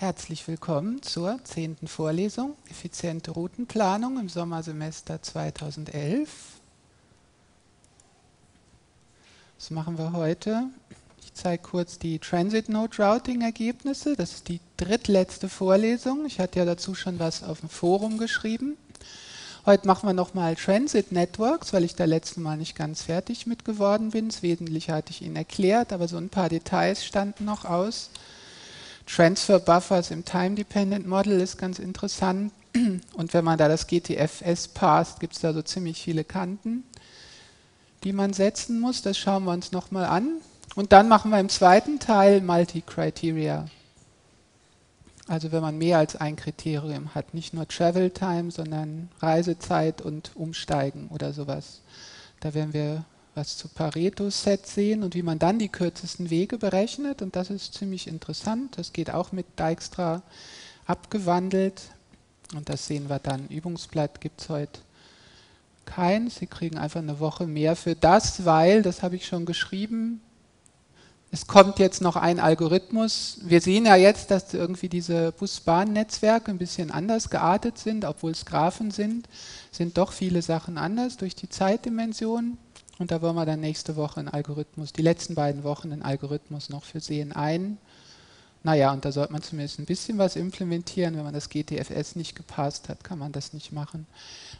Herzlich willkommen zur zehnten Vorlesung Effiziente Routenplanung im Sommersemester 2011. Was machen wir heute? Ich zeige kurz die Transit Node Routing Ergebnisse. Das ist die drittletzte Vorlesung. Ich hatte ja dazu schon was auf dem Forum geschrieben. Heute machen wir nochmal Transit Networks, weil ich da letzten Mal nicht ganz fertig mit geworden bin. Das Wesentliche hatte ich Ihnen erklärt, aber so ein paar Details standen noch aus. Transfer Buffers im Time-Dependent Model ist ganz interessant. Und wenn man da das GTFS passt, gibt es da so ziemlich viele Kanten, die man setzen muss. Das schauen wir uns nochmal an. Und dann machen wir im zweiten Teil Multi-Criteria. Also wenn man mehr als ein Kriterium hat, nicht nur Travel Time, sondern Reisezeit und Umsteigen oder sowas. Da werden wir was zu Pareto-Set sehen und wie man dann die kürzesten Wege berechnet. Und das ist ziemlich interessant. Das geht auch mit Dijkstra abgewandelt. Und das sehen wir dann. Übungsblatt gibt es heute keins. Sie kriegen einfach eine Woche mehr für das, weil, das habe ich schon geschrieben, es kommt jetzt noch ein Algorithmus. Wir sehen ja jetzt, dass irgendwie diese Bus-Bahn-Netzwerke ein bisschen anders geartet sind, obwohl es Graphen sind, sind doch viele Sachen anders durch die Zeitdimension. Und da wollen wir dann nächste Woche einen Algorithmus, die letzten beiden Wochen einen Algorithmus noch für sehen ein. Naja, und da sollte man zumindest ein bisschen was implementieren. Wenn man das GTFS nicht gepasst hat, kann man das nicht machen.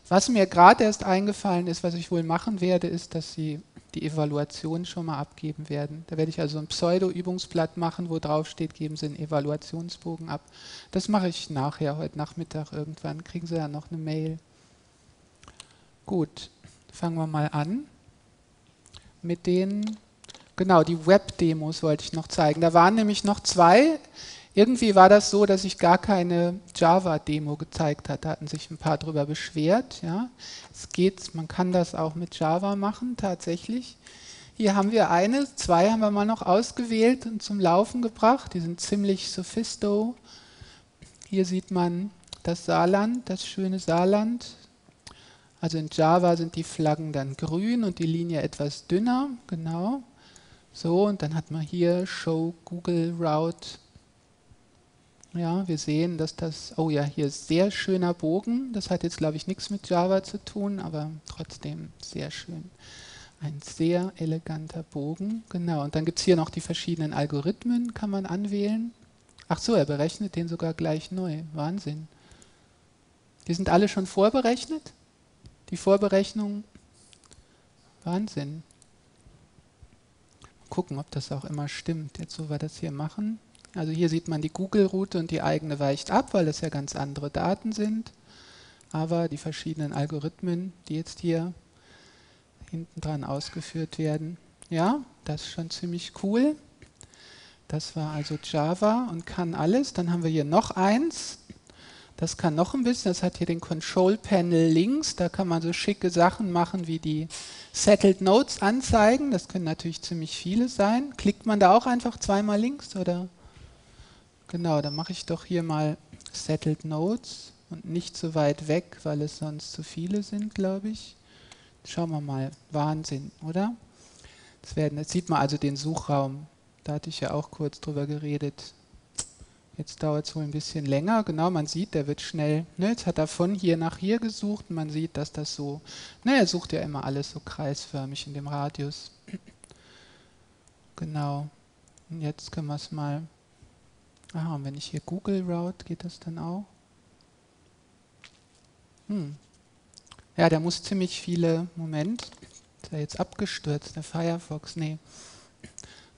Was mir gerade erst eingefallen ist, was ich wohl machen werde, ist, dass Sie die Evaluation schon mal abgeben werden. Da werde ich also ein Pseudo-Übungsblatt machen, wo drauf steht, geben Sie einen Evaluationsbogen ab. Das mache ich nachher, heute Nachmittag irgendwann. Kriegen Sie ja noch eine Mail. Gut, fangen wir mal an mit den, genau, die Web-Demos wollte ich noch zeigen. Da waren nämlich noch zwei. Irgendwie war das so, dass ich gar keine Java-Demo gezeigt hatte. Da hatten sich ein paar drüber beschwert. Ja. Es geht, man kann das auch mit Java machen, tatsächlich. Hier haben wir eine, zwei haben wir mal noch ausgewählt und zum Laufen gebracht. Die sind ziemlich sophisto. Hier sieht man das Saarland, das schöne Saarland. Also in Java sind die Flaggen dann grün und die Linie etwas dünner, genau. So, und dann hat man hier Show Google Route. Ja, wir sehen, dass das, oh ja, hier ist sehr schöner Bogen. Das hat jetzt, glaube ich, nichts mit Java zu tun, aber trotzdem sehr schön. Ein sehr eleganter Bogen, genau. Und dann gibt es hier noch die verschiedenen Algorithmen, kann man anwählen. Ach so, er berechnet den sogar gleich neu. Wahnsinn. Die sind alle schon vorberechnet? Die Vorberechnung. Wahnsinn. Gucken, ob das auch immer stimmt, jetzt so wir das hier machen. Also hier sieht man die Google-Route und die eigene weicht ab, weil das ja ganz andere Daten sind. Aber die verschiedenen Algorithmen, die jetzt hier hinten dran ausgeführt werden, ja, das ist schon ziemlich cool. Das war also Java und kann alles. Dann haben wir hier noch eins. Das kann noch ein bisschen, das hat hier den Control Panel links, da kann man so schicke Sachen machen wie die Settled Notes anzeigen, das können natürlich ziemlich viele sein. Klickt man da auch einfach zweimal links oder? Genau, dann mache ich doch hier mal Settled Notes und nicht so weit weg, weil es sonst zu viele sind, glaube ich. Schauen wir mal, Wahnsinn, oder? Das werden, jetzt sieht man also den Suchraum, da hatte ich ja auch kurz drüber geredet, Jetzt dauert es wohl ein bisschen länger. Genau, man sieht, der wird schnell. Ne, jetzt hat er von hier nach hier gesucht man sieht, dass das so. Ne, er sucht ja immer alles so kreisförmig in dem Radius. Genau. Und jetzt können wir es mal. Aha, und wenn ich hier Google Route, geht das dann auch? Hm. Ja, der muss ziemlich viele. Moment. Ist er jetzt abgestürzt, der Firefox? Nee.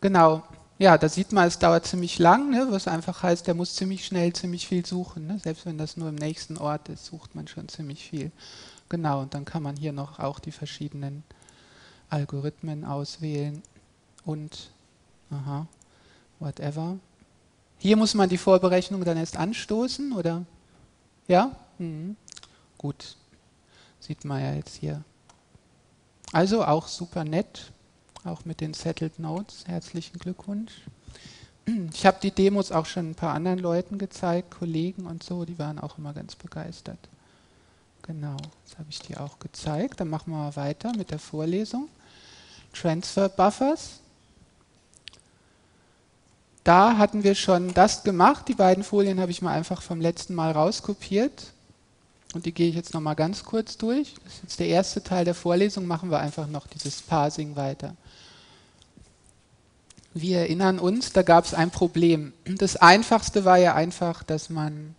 Genau, ja, da sieht man, es dauert ziemlich lang, ne, was einfach heißt, der muss ziemlich schnell ziemlich viel suchen. Ne? Selbst wenn das nur im nächsten Ort ist, sucht man schon ziemlich viel. Genau, und dann kann man hier noch auch die verschiedenen Algorithmen auswählen und aha, whatever. Hier muss man die Vorberechnung dann erst anstoßen, oder? Ja? Mhm. Gut. Sieht man ja jetzt hier. Also auch super nett auch mit den Settled Notes. Herzlichen Glückwunsch. Ich habe die Demos auch schon ein paar anderen Leuten gezeigt, Kollegen und so, die waren auch immer ganz begeistert. Genau, jetzt habe ich die auch gezeigt. Dann machen wir mal weiter mit der Vorlesung. Transfer Buffers. da hatten wir schon das gemacht. Die beiden Folien habe ich mal einfach vom letzten Mal rauskopiert. Und die gehe ich jetzt noch mal ganz kurz durch. Das ist jetzt der erste Teil der Vorlesung. Machen wir einfach noch dieses Parsing weiter. Wir erinnern uns, da gab es ein Problem. Das Einfachste war ja einfach, dass man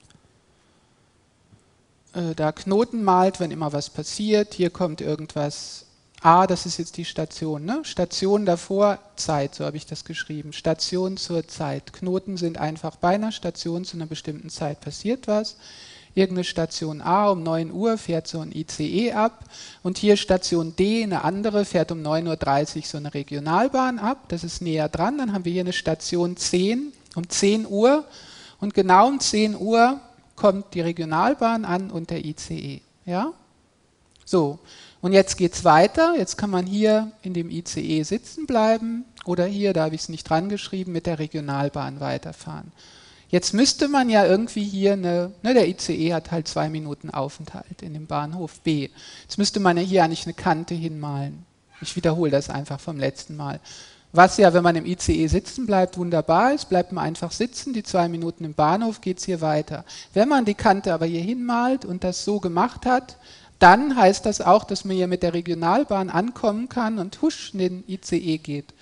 äh, da Knoten malt, wenn immer was passiert. Hier kommt irgendwas. A, das ist jetzt die Station. Ne? Station davor, Zeit, so habe ich das geschrieben. Station zur Zeit. Knoten sind einfach bei einer Station zu einer bestimmten Zeit passiert was irgendeine Station A um 9 Uhr fährt so ein ICE ab und hier Station D, eine andere, fährt um 9.30 Uhr so eine Regionalbahn ab. Das ist näher dran. Dann haben wir hier eine Station 10 um 10 Uhr und genau um 10 Uhr kommt die Regionalbahn an und der ICE. Ja? So, und jetzt geht es weiter. Jetzt kann man hier in dem ICE sitzen bleiben oder hier, da habe ich es nicht dran geschrieben, mit der Regionalbahn weiterfahren. Jetzt müsste man ja irgendwie hier eine, ne, der ICE hat halt zwei Minuten Aufenthalt in dem Bahnhof B. Jetzt müsste man ja hier eigentlich eine Kante hinmalen. Ich wiederhole das einfach vom letzten Mal. Was ja, wenn man im ICE sitzen bleibt, wunderbar ist, bleibt man einfach sitzen, die zwei Minuten im Bahnhof geht es hier weiter. Wenn man die Kante aber hier hinmalt und das so gemacht hat, dann heißt das auch, dass man hier mit der Regionalbahn ankommen kann und husch in den ICE geht.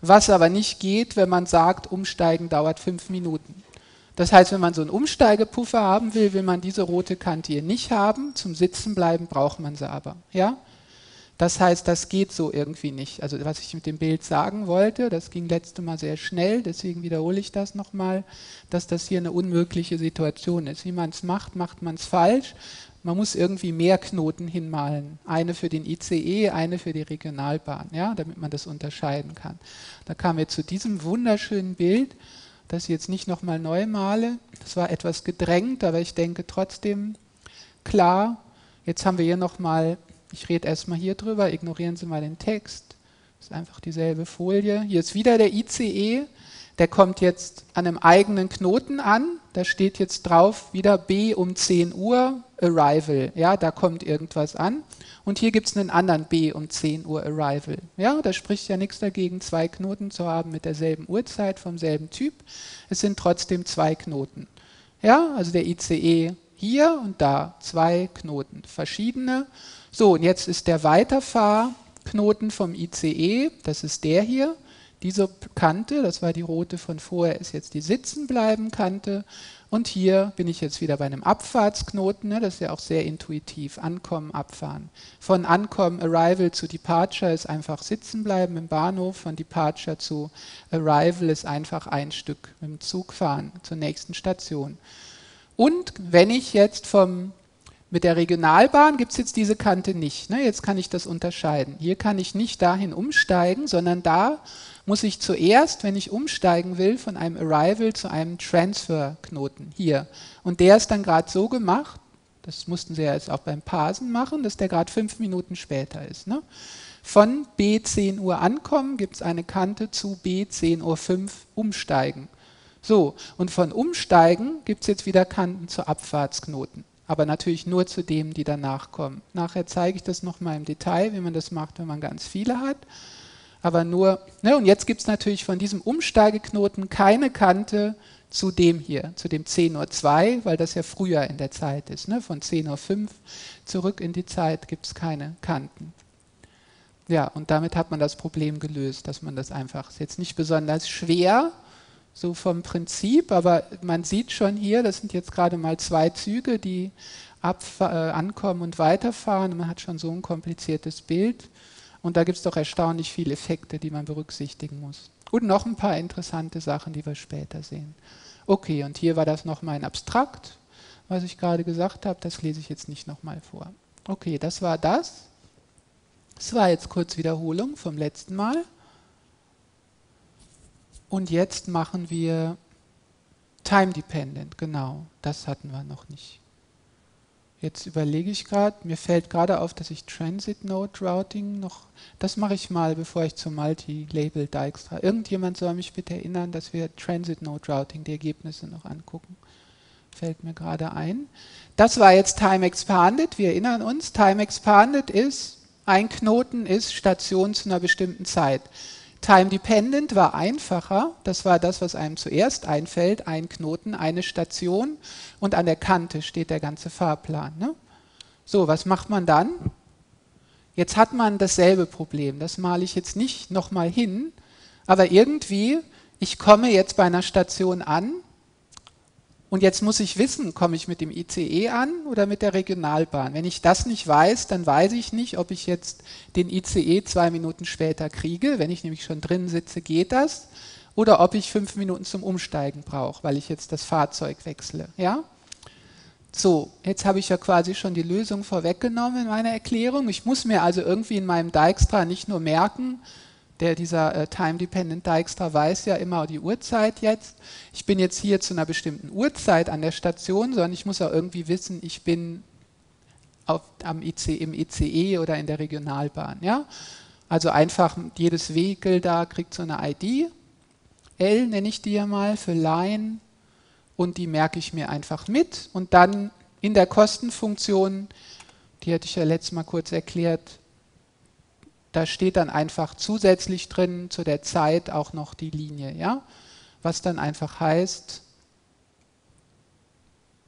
Was aber nicht geht, wenn man sagt, umsteigen dauert fünf Minuten. Das heißt, wenn man so einen Umsteigepuffer haben will, will man diese rote Kante hier nicht haben. Zum Sitzen bleiben braucht man sie aber. Ja? Das heißt, das geht so irgendwie nicht. Also was ich mit dem Bild sagen wollte, das ging letzte Mal sehr schnell, deswegen wiederhole ich das nochmal, dass das hier eine unmögliche Situation ist. Wie man es macht, macht man es falsch. Man muss irgendwie mehr Knoten hinmalen. Eine für den ICE, eine für die Regionalbahn, ja, damit man das unterscheiden kann. Da kamen wir zu diesem wunderschönen Bild das jetzt nicht nochmal neu male. Das war etwas gedrängt, aber ich denke trotzdem klar. Jetzt haben wir hier nochmal, ich rede erstmal hier drüber, ignorieren Sie mal den Text. Das ist einfach dieselbe Folie. Hier ist wieder der ICE. Der kommt jetzt an einem eigenen Knoten an. Da steht jetzt drauf wieder B um 10 Uhr Arrival. Ja, da kommt irgendwas an. Und hier gibt es einen anderen B um 10 Uhr Arrival. Ja, da spricht ja nichts dagegen, zwei Knoten zu haben mit derselben Uhrzeit vom selben Typ. Es sind trotzdem zwei Knoten. Ja, also der ICE hier und da zwei Knoten, verschiedene. So, und jetzt ist der Weiterfahrknoten vom ICE, das ist der hier. Diese Kante, das war die rote von vorher, ist jetzt die Sitzenbleiben-Kante. Und hier bin ich jetzt wieder bei einem Abfahrtsknoten, ne, das ist ja auch sehr intuitiv, Ankommen, Abfahren. Von Ankommen, Arrival zu Departure ist einfach sitzen bleiben im Bahnhof, von Departure zu Arrival ist einfach ein Stück mit dem Zug fahren zur nächsten Station. Und wenn ich jetzt vom mit der Regionalbahn gibt es jetzt diese Kante nicht. Ne? Jetzt kann ich das unterscheiden. Hier kann ich nicht dahin umsteigen, sondern da muss ich zuerst, wenn ich umsteigen will, von einem Arrival zu einem Transfer-Knoten hier. Und der ist dann gerade so gemacht, das mussten Sie ja jetzt auch beim Parsen machen, dass der gerade fünf Minuten später ist. Ne? Von B 10 Uhr ankommen gibt es eine Kante zu B 10 Uhr 5 umsteigen. So, und von umsteigen gibt es jetzt wieder Kanten zu Abfahrtsknoten aber natürlich nur zu dem, die danach kommen. Nachher zeige ich das nochmal im Detail, wie man das macht, wenn man ganz viele hat. Aber nur, ne, und jetzt gibt es natürlich von diesem Umsteigeknoten keine Kante zu dem hier, zu dem 10.02 Uhr, weil das ja früher in der Zeit ist. Ne? Von 10.05 Uhr zurück in die Zeit gibt es keine Kanten. Ja, und damit hat man das Problem gelöst, dass man das einfach, ist jetzt nicht besonders schwer, so vom Prinzip, aber man sieht schon hier, das sind jetzt gerade mal zwei Züge, die äh, ankommen und weiterfahren. Man hat schon so ein kompliziertes Bild. Und da gibt es doch erstaunlich viele Effekte, die man berücksichtigen muss. Und noch ein paar interessante Sachen, die wir später sehen. Okay, und hier war das nochmal ein Abstrakt, was ich gerade gesagt habe. Das lese ich jetzt nicht nochmal vor. Okay, das war das. Das war jetzt kurz Wiederholung vom letzten Mal. Und jetzt machen wir Time Dependent, genau, das hatten wir noch nicht. Jetzt überlege ich gerade, mir fällt gerade auf, dass ich Transit Node Routing noch, das mache ich mal, bevor ich zum Multi-Label Dijkstra. Irgendjemand soll mich bitte erinnern, dass wir Transit Node Routing die Ergebnisse noch angucken. Fällt mir gerade ein. Das war jetzt Time Expanded, wir erinnern uns, Time Expanded ist, ein Knoten ist Station zu einer bestimmten Zeit. Time Dependent war einfacher. Das war das, was einem zuerst einfällt. Ein Knoten, eine Station und an der Kante steht der ganze Fahrplan. Ne? So, was macht man dann? Jetzt hat man dasselbe Problem. Das male ich jetzt nicht nochmal hin, aber irgendwie, ich komme jetzt bei einer Station an und jetzt muss ich wissen, komme ich mit dem ICE an oder mit der Regionalbahn. Wenn ich das nicht weiß, dann weiß ich nicht, ob ich jetzt den ICE zwei Minuten später kriege. Wenn ich nämlich schon drin sitze, geht das. Oder ob ich fünf Minuten zum Umsteigen brauche, weil ich jetzt das Fahrzeug wechsle. Ja? So, jetzt habe ich ja quasi schon die Lösung vorweggenommen in meiner Erklärung. Ich muss mir also irgendwie in meinem Dijkstra nicht nur merken, der dieser äh, Time-Dependent Dijkstra weiß ja immer die Uhrzeit jetzt. Ich bin jetzt hier zu einer bestimmten Uhrzeit an der Station, sondern ich muss auch irgendwie wissen, ich bin auf, am IC, im ICE oder in der Regionalbahn. Ja? Also einfach jedes Vehikel da kriegt so eine ID. L nenne ich die ja mal für Line und die merke ich mir einfach mit und dann in der Kostenfunktion, die hatte ich ja letztes Mal kurz erklärt, da steht dann einfach zusätzlich drin zu der Zeit auch noch die Linie, ja? Was dann einfach heißt,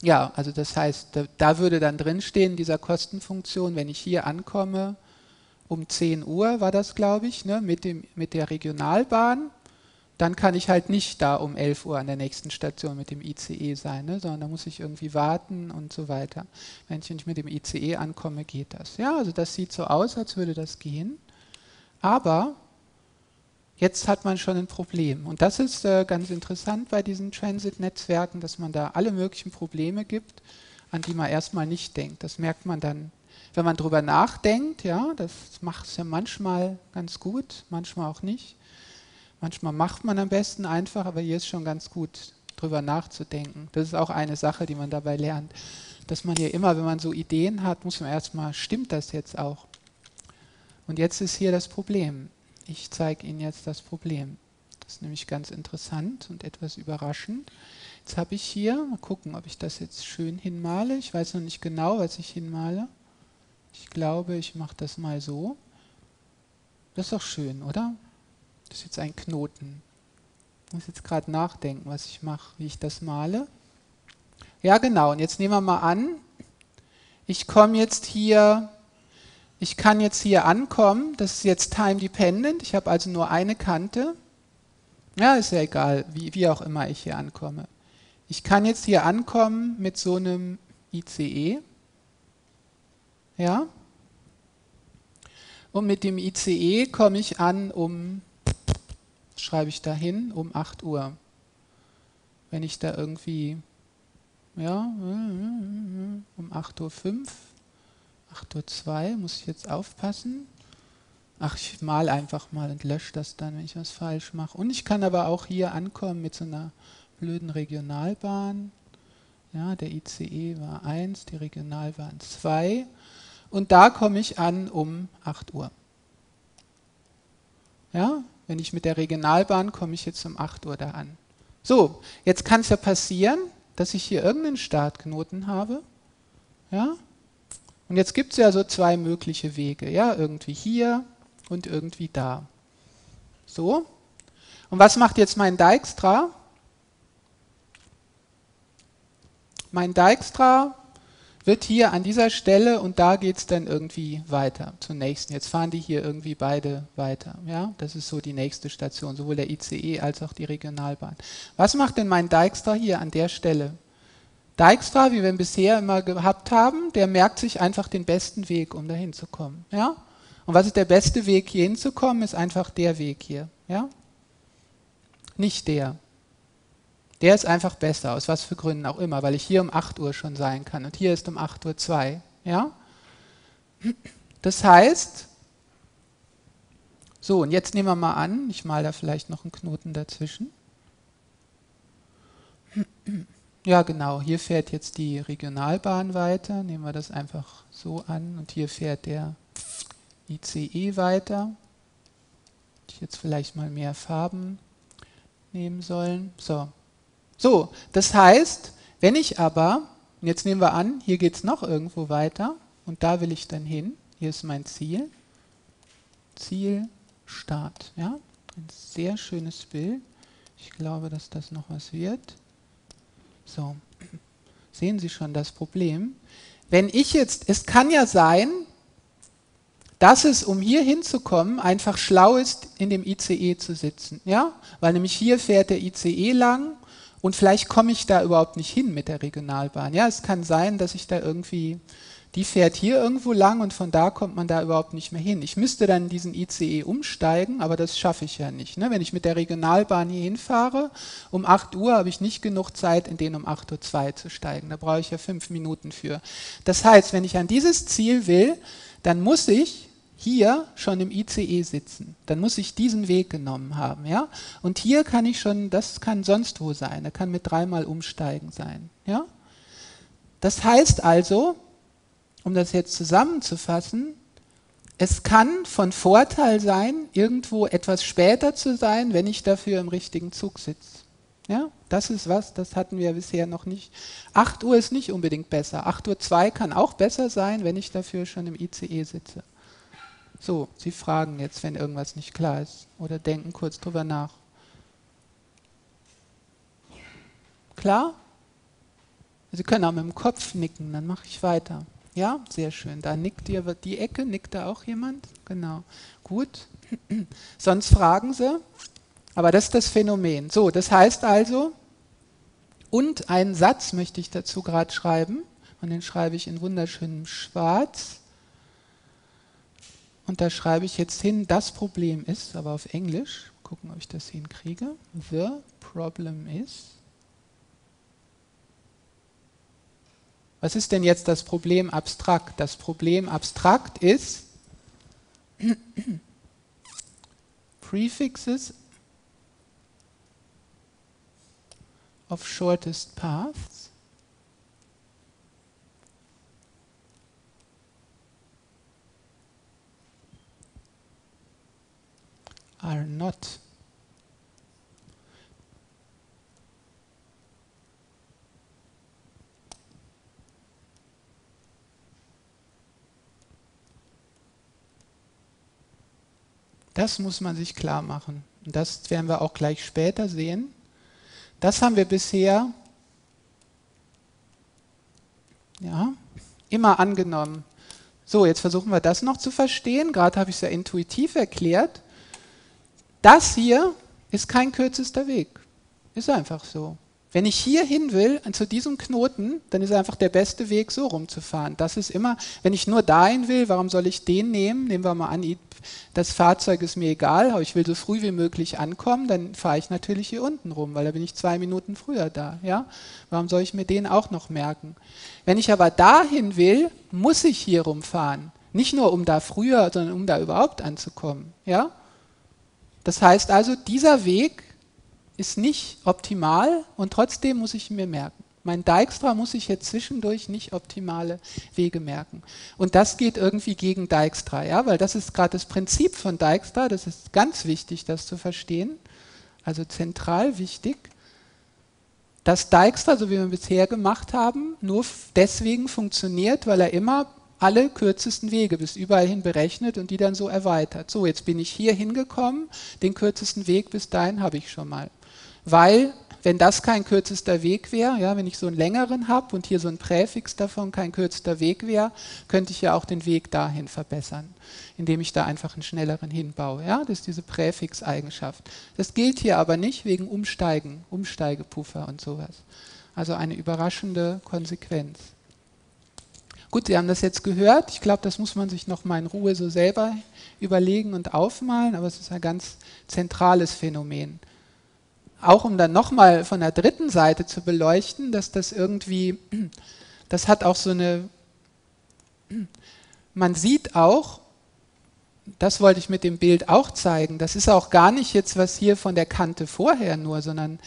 ja, also das heißt, da, da würde dann drin stehen, dieser Kostenfunktion, wenn ich hier ankomme, um 10 Uhr war das, glaube ich, ne, mit, dem, mit der Regionalbahn, dann kann ich halt nicht da um 11 Uhr an der nächsten Station mit dem ICE sein, ne, sondern da muss ich irgendwie warten und so weiter. Wenn ich nicht mit dem ICE ankomme, geht das. Ja, also das sieht so aus, als würde das gehen. Aber jetzt hat man schon ein Problem. Und das ist äh, ganz interessant bei diesen Transit-Netzwerken, dass man da alle möglichen Probleme gibt, an die man erstmal nicht denkt. Das merkt man dann, wenn man drüber nachdenkt. Ja, das macht es ja manchmal ganz gut, manchmal auch nicht. Manchmal macht man am besten einfach, aber hier ist schon ganz gut, drüber nachzudenken. Das ist auch eine Sache, die man dabei lernt. Dass man hier immer, wenn man so Ideen hat, muss man erstmal, stimmt das jetzt auch? Und jetzt ist hier das Problem. Ich zeige Ihnen jetzt das Problem. Das ist nämlich ganz interessant und etwas überraschend. Jetzt habe ich hier, mal gucken, ob ich das jetzt schön hinmale. Ich weiß noch nicht genau, was ich hinmale. Ich glaube, ich mache das mal so. Das ist doch schön, oder? Das ist jetzt ein Knoten. Ich muss jetzt gerade nachdenken, was ich mache, wie ich das male. Ja, genau. Und jetzt nehmen wir mal an, ich komme jetzt hier ich kann jetzt hier ankommen, das ist jetzt time dependent, ich habe also nur eine Kante. Ja, ist ja egal, wie, wie auch immer ich hier ankomme. Ich kann jetzt hier ankommen mit so einem ICE. Ja. Und mit dem ICE komme ich an um, schreibe ich da hin, um 8 Uhr. Wenn ich da irgendwie, ja, um 8.05 Uhr 8.02 Uhr, muss ich jetzt aufpassen. Ach, ich mal einfach mal und lösche das dann, wenn ich was falsch mache. Und ich kann aber auch hier ankommen mit so einer blöden Regionalbahn. Ja, der ICE war 1, die Regionalbahn 2. Und da komme ich an um 8 Uhr. Ja, wenn ich mit der Regionalbahn komme ich jetzt um 8 Uhr da an. So, jetzt kann es ja passieren, dass ich hier irgendeinen Startknoten habe. Ja, und jetzt gibt es ja so zwei mögliche Wege, ja, irgendwie hier und irgendwie da. So. Und was macht jetzt mein Dijkstra? Mein Dijkstra wird hier an dieser Stelle und da geht es dann irgendwie weiter zur nächsten. Jetzt fahren die hier irgendwie beide weiter. Ja, das ist so die nächste Station, sowohl der ICE als auch die Regionalbahn. Was macht denn mein Dijkstra hier an der Stelle? Dijkstra, wie wir ihn bisher immer gehabt haben, der merkt sich einfach den besten Weg, um dahin zu kommen. Ja? Und was ist der beste Weg, hier hinzukommen, ist einfach der Weg hier. Ja? Nicht der. Der ist einfach besser, aus was für Gründen auch immer, weil ich hier um 8 Uhr schon sein kann und hier ist um 8 Uhr 2. Ja? Das heißt, so, und jetzt nehmen wir mal an, ich male da vielleicht noch einen Knoten dazwischen. Ja, genau. Hier fährt jetzt die Regionalbahn weiter. Nehmen wir das einfach so an. Und hier fährt der ICE weiter. Ich jetzt vielleicht mal mehr Farben nehmen sollen. So. So, das heißt, wenn ich aber, jetzt nehmen wir an, hier geht es noch irgendwo weiter und da will ich dann hin. Hier ist mein Ziel. Ziel, Start. Ja? Ein sehr schönes Bild. Ich glaube, dass das noch was wird. So, sehen Sie schon das Problem. Wenn ich jetzt, es kann ja sein, dass es, um hier hinzukommen, einfach schlau ist, in dem ICE zu sitzen. Ja? Weil nämlich hier fährt der ICE lang und vielleicht komme ich da überhaupt nicht hin mit der Regionalbahn. Ja, es kann sein, dass ich da irgendwie, die fährt hier irgendwo lang und von da kommt man da überhaupt nicht mehr hin. Ich müsste dann diesen ICE umsteigen, aber das schaffe ich ja nicht. Ne? Wenn ich mit der Regionalbahn hier hinfahre, um 8 Uhr habe ich nicht genug Zeit, in den um 8.02 Uhr zu steigen. Da brauche ich ja fünf Minuten für. Das heißt, wenn ich an dieses Ziel will, dann muss ich hier schon im ICE sitzen. Dann muss ich diesen Weg genommen haben. Ja? Und hier kann ich schon, das kann sonst wo sein, da kann mit dreimal umsteigen sein. Ja? Das heißt also, um das jetzt zusammenzufassen, es kann von Vorteil sein, irgendwo etwas später zu sein, wenn ich dafür im richtigen Zug sitze. Ja, das ist was, das hatten wir bisher noch nicht. 8 Uhr ist nicht unbedingt besser. 8 Uhr 2 kann auch besser sein, wenn ich dafür schon im ICE sitze. So, Sie fragen jetzt, wenn irgendwas nicht klar ist oder denken kurz drüber nach. Klar? Sie können auch mit dem Kopf nicken, dann mache ich weiter. Ja, sehr schön. Da nickt ihr, die Ecke, nickt da auch jemand? Genau. Gut. Sonst fragen Sie. Aber das ist das Phänomen. So, das heißt also, und einen Satz möchte ich dazu gerade schreiben, und den schreibe ich in wunderschönem Schwarz. Und da schreibe ich jetzt hin, das Problem ist, aber auf Englisch, gucken, ob ich das hinkriege. The problem is. Was ist denn jetzt das Problem abstrakt? Das Problem abstrakt ist Prefixes of shortest paths are not Das muss man sich klar machen. Und das werden wir auch gleich später sehen. Das haben wir bisher ja, immer angenommen. So, jetzt versuchen wir das noch zu verstehen. Gerade habe ich es ja intuitiv erklärt. Das hier ist kein kürzester Weg. Ist einfach so. Wenn ich hier hin will, zu diesem Knoten, dann ist einfach der beste Weg, so rumzufahren. Das ist immer, wenn ich nur dahin will, warum soll ich den nehmen? Nehmen wir mal an, das Fahrzeug ist mir egal, aber ich will so früh wie möglich ankommen, dann fahre ich natürlich hier unten rum, weil da bin ich zwei Minuten früher da. Ja? Warum soll ich mir den auch noch merken? Wenn ich aber dahin will, muss ich hier rumfahren. Nicht nur um da früher, sondern um da überhaupt anzukommen. Ja? Das heißt also, dieser Weg ist nicht optimal und trotzdem muss ich mir merken. Mein Dijkstra muss ich jetzt zwischendurch nicht optimale Wege merken. Und das geht irgendwie gegen Dijkstra, ja, weil das ist gerade das Prinzip von Dijkstra, das ist ganz wichtig, das zu verstehen, also zentral wichtig, dass Dijkstra, so wie wir bisher gemacht haben, nur deswegen funktioniert, weil er immer alle kürzesten Wege bis überall hin berechnet und die dann so erweitert. So, jetzt bin ich hier hingekommen, den kürzesten Weg bis dahin habe ich schon mal. Weil, wenn das kein kürzester Weg wäre, ja, wenn ich so einen längeren habe und hier so ein Präfix davon kein kürzester Weg wäre, könnte ich ja auch den Weg dahin verbessern, indem ich da einfach einen schnelleren hinbaue. Ja, das ist diese Präfix-Eigenschaft. Das gilt hier aber nicht wegen Umsteigen, Umsteigepuffer und sowas. Also eine überraschende Konsequenz. Gut, Sie haben das jetzt gehört. Ich glaube, das muss man sich noch mal in Ruhe so selber überlegen und aufmalen, aber es ist ein ganz zentrales Phänomen. Auch um dann nochmal von der dritten Seite zu beleuchten, dass das irgendwie, das hat auch so eine, man sieht auch, das wollte ich mit dem Bild auch zeigen, das ist auch gar nicht jetzt was hier von der Kante vorher nur, sondern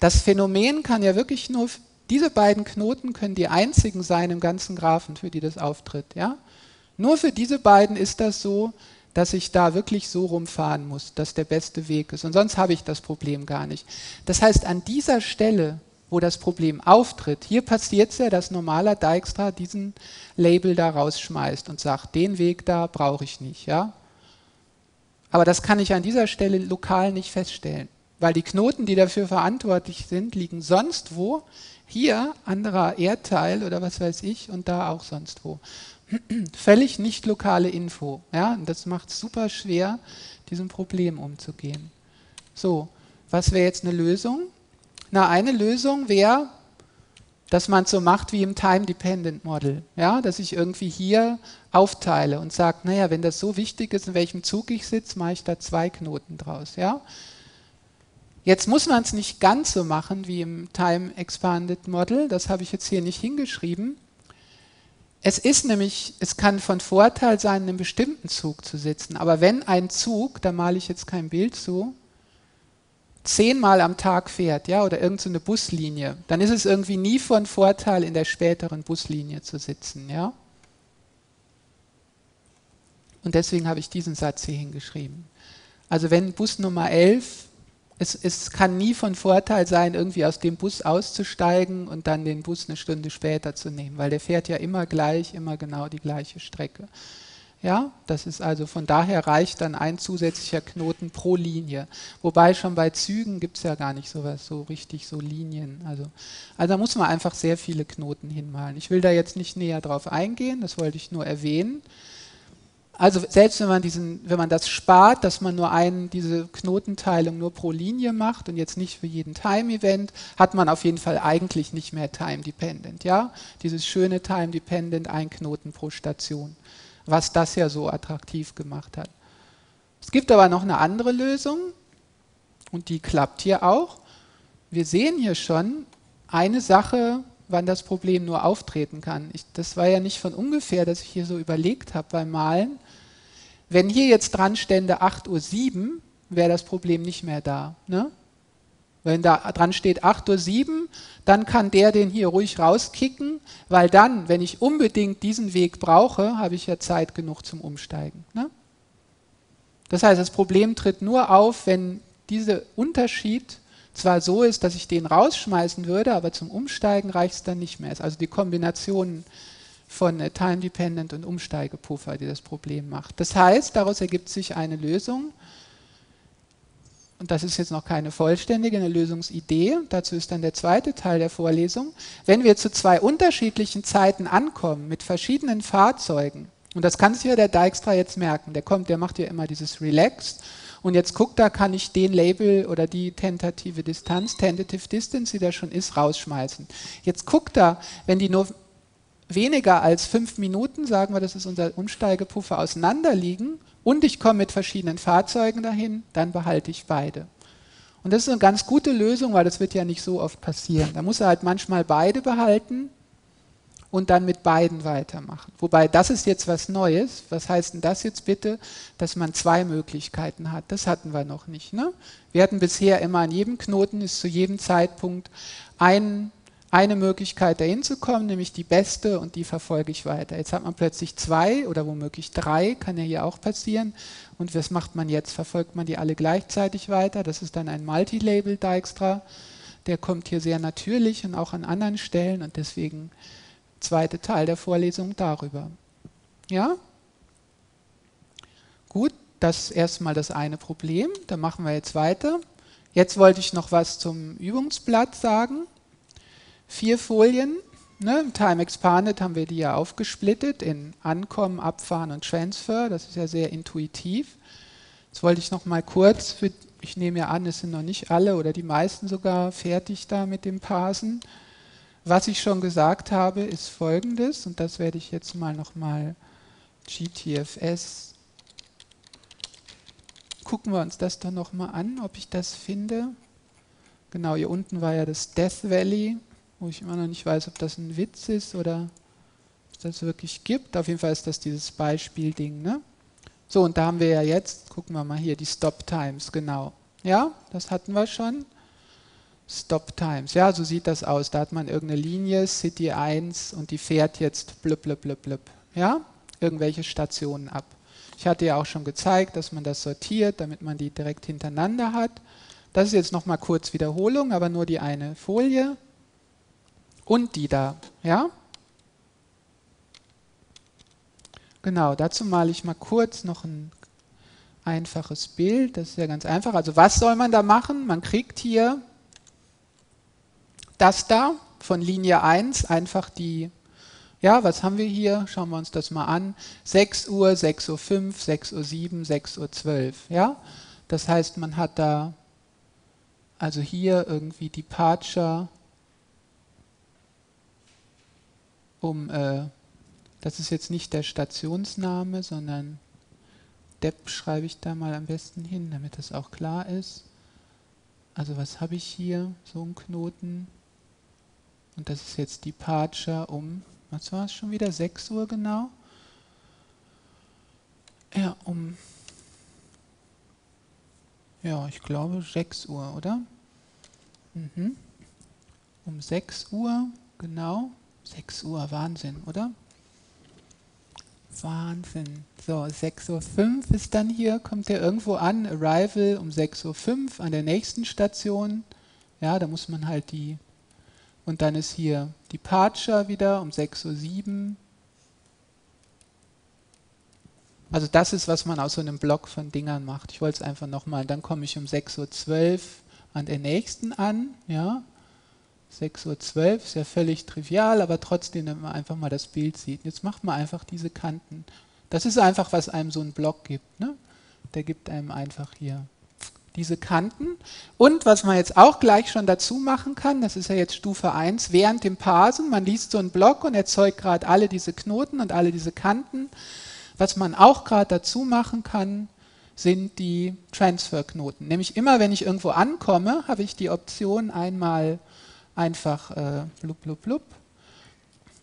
das Phänomen kann ja wirklich nur diese beiden Knoten können die einzigen sein im ganzen Graphen, für die das auftritt. Ja? Nur für diese beiden ist das so, dass ich da wirklich so rumfahren muss, dass der beste Weg ist. Und sonst habe ich das Problem gar nicht. Das heißt, an dieser Stelle, wo das Problem auftritt, hier passiert es ja, dass normaler Dijkstra diesen Label da rausschmeißt und sagt, den Weg da brauche ich nicht. Ja? Aber das kann ich an dieser Stelle lokal nicht feststellen, weil die Knoten, die dafür verantwortlich sind, liegen sonst wo. Hier anderer Erdteil oder was weiß ich und da auch sonst wo. Völlig nicht lokale Info. Ja? Das macht es super schwer, diesem Problem umzugehen. So, was wäre jetzt eine Lösung? Na, eine Lösung wäre, dass man es so macht wie im Time-Dependent Model, ja, dass ich irgendwie hier aufteile und sage, naja, wenn das so wichtig ist, in welchem Zug ich sitze, mache ich da zwei Knoten draus, ja. Jetzt muss man es nicht ganz so machen wie im Time-Expanded Model, das habe ich jetzt hier nicht hingeschrieben. Es ist nämlich, es kann von Vorteil sein, in einem bestimmten Zug zu sitzen, aber wenn ein Zug, da male ich jetzt kein Bild zu, zehnmal am Tag fährt, ja, oder irgendeine so Buslinie, dann ist es irgendwie nie von Vorteil, in der späteren Buslinie zu sitzen, ja. Und deswegen habe ich diesen Satz hier hingeschrieben. Also wenn Bus Nummer 11, es, es kann nie von Vorteil sein, irgendwie aus dem Bus auszusteigen und dann den Bus eine Stunde später zu nehmen, weil der fährt ja immer gleich, immer genau die gleiche Strecke. Ja, das ist also von daher reicht dann ein zusätzlicher Knoten pro Linie. Wobei schon bei Zügen gibt es ja gar nicht sowas, so richtig so Linien. Also, also da muss man einfach sehr viele Knoten hinmalen. Ich will da jetzt nicht näher drauf eingehen, das wollte ich nur erwähnen. Also selbst wenn man diesen, wenn man das spart, dass man nur einen, diese Knotenteilung nur pro Linie macht und jetzt nicht für jeden Time-Event, hat man auf jeden Fall eigentlich nicht mehr Time-Dependent. Ja? Dieses schöne Time-Dependent, ein Knoten pro Station was das ja so attraktiv gemacht hat. Es gibt aber noch eine andere Lösung und die klappt hier auch. Wir sehen hier schon eine Sache, wann das Problem nur auftreten kann. Ich, das war ja nicht von ungefähr, dass ich hier so überlegt habe beim Malen. Wenn hier jetzt dran stände 8.07 Uhr, wäre das Problem nicht mehr da. Ne? Wenn da dran steht 8.07 Uhr, dann kann der den hier ruhig rauskicken, weil dann, wenn ich unbedingt diesen Weg brauche, habe ich ja Zeit genug zum Umsteigen. Ne? Das heißt, das Problem tritt nur auf, wenn dieser Unterschied zwar so ist, dass ich den rausschmeißen würde, aber zum Umsteigen reicht es dann nicht mehr. Also die Kombination von äh, Time-Dependent und Umsteigepuffer, die das Problem macht. Das heißt, daraus ergibt sich eine Lösung, und das ist jetzt noch keine vollständige, eine Lösungsidee, dazu ist dann der zweite Teil der Vorlesung, wenn wir zu zwei unterschiedlichen Zeiten ankommen mit verschiedenen Fahrzeugen, und das kann sich ja der Dijkstra jetzt merken, der kommt, der macht ja immer dieses Relaxed, und jetzt guckt da, kann ich den Label oder die tentative Distanz, Tentative Distance, die da schon ist, rausschmeißen. Jetzt guckt da, wenn die nur weniger als fünf Minuten, sagen wir, das ist unser Umsteigepuffer, auseinanderliegen und ich komme mit verschiedenen Fahrzeugen dahin, dann behalte ich beide. Und das ist eine ganz gute Lösung, weil das wird ja nicht so oft passieren. Da muss er halt manchmal beide behalten und dann mit beiden weitermachen. Wobei das ist jetzt was Neues. Was heißt denn das jetzt bitte? Dass man zwei Möglichkeiten hat. Das hatten wir noch nicht. Ne? Wir hatten bisher immer an jedem Knoten ist zu jedem Zeitpunkt ein eine Möglichkeit dahin zu kommen, nämlich die beste und die verfolge ich weiter. Jetzt hat man plötzlich zwei oder womöglich drei, kann ja hier auch passieren. Und was macht man jetzt? Verfolgt man die alle gleichzeitig weiter? Das ist dann ein Multilabel Dijkstra. Der kommt hier sehr natürlich und auch an anderen Stellen und deswegen zweite Teil der Vorlesung darüber. Ja? Gut, das ist erstmal das eine Problem. Da machen wir jetzt weiter. Jetzt wollte ich noch was zum Übungsblatt sagen vier Folien. Ne? Im Time Expanded haben wir die ja aufgesplittet in Ankommen, Abfahren und Transfer. Das ist ja sehr intuitiv. Jetzt wollte ich noch mal kurz, für, ich nehme ja an, es sind noch nicht alle oder die meisten sogar fertig da mit dem Parsen. Was ich schon gesagt habe, ist folgendes, und das werde ich jetzt mal noch mal GTFS. Gucken wir uns das doch noch mal an, ob ich das finde. Genau, hier unten war ja das Death Valley wo ich immer noch nicht weiß, ob das ein Witz ist oder es das wirklich gibt. Auf jeden Fall ist das dieses Beispielding. Ne? So, und da haben wir ja jetzt, gucken wir mal hier, die Stop Times, genau. Ja, das hatten wir schon. Stop Times, ja, so sieht das aus. Da hat man irgendeine Linie, City 1, und die fährt jetzt blub, blub, blub, blub. Ja, irgendwelche Stationen ab. Ich hatte ja auch schon gezeigt, dass man das sortiert, damit man die direkt hintereinander hat. Das ist jetzt nochmal kurz Wiederholung, aber nur die eine Folie und die da. Ja? Genau, dazu male ich mal kurz noch ein, einfaches Bild. Das ist ja ganz einfach. Also was soll man da machen? Man kriegt hier das da von Linie 1, einfach die, ja, was haben wir hier? Schauen wir uns das mal an. 6 Uhr, 6 Uhr 5, 6 Uhr 7, 6 Uhr 12. Ja? Das heißt, man hat da also hier irgendwie Departure um, äh, das ist jetzt nicht der Stationsname, sondern Depp schreibe ich da mal am besten hin, damit das auch klar ist. Also was habe ich hier? So ein Knoten. Und das ist jetzt Departure um, was war es schon wieder? 6 Uhr genau? Ja, um, ja, ich glaube 6 Uhr, oder? Mhm. Um 6 Uhr, genau. 6 Uhr, Wahnsinn, oder? Wahnsinn. So, 6.05 Uhr ist dann hier, kommt er irgendwo an, Arrival um 6.05 Uhr an der nächsten Station. Ja, da muss man halt die, und dann ist hier Departure wieder um 6.07 Uhr. Also das ist, was man aus so einem Block von Dingern macht. Ich wollte es einfach nochmal, dann komme ich um 6.12 Uhr an der nächsten an, ja, 6.12 Uhr ist ja völlig trivial, aber trotzdem, wenn man einfach mal das Bild sieht. Jetzt macht man einfach diese Kanten. Das ist einfach, was einem so ein Block gibt. Ne? Der gibt einem einfach hier diese Kanten. Und was man jetzt auch gleich schon dazu machen kann, das ist ja jetzt Stufe 1, während dem Parsen, man liest so einen Block und erzeugt gerade alle diese Knoten und alle diese Kanten. Was man auch gerade dazu machen kann, sind die Transferknoten. Nämlich immer, wenn ich irgendwo ankomme, habe ich die Option einmal einfach äh, blub, blub, blub,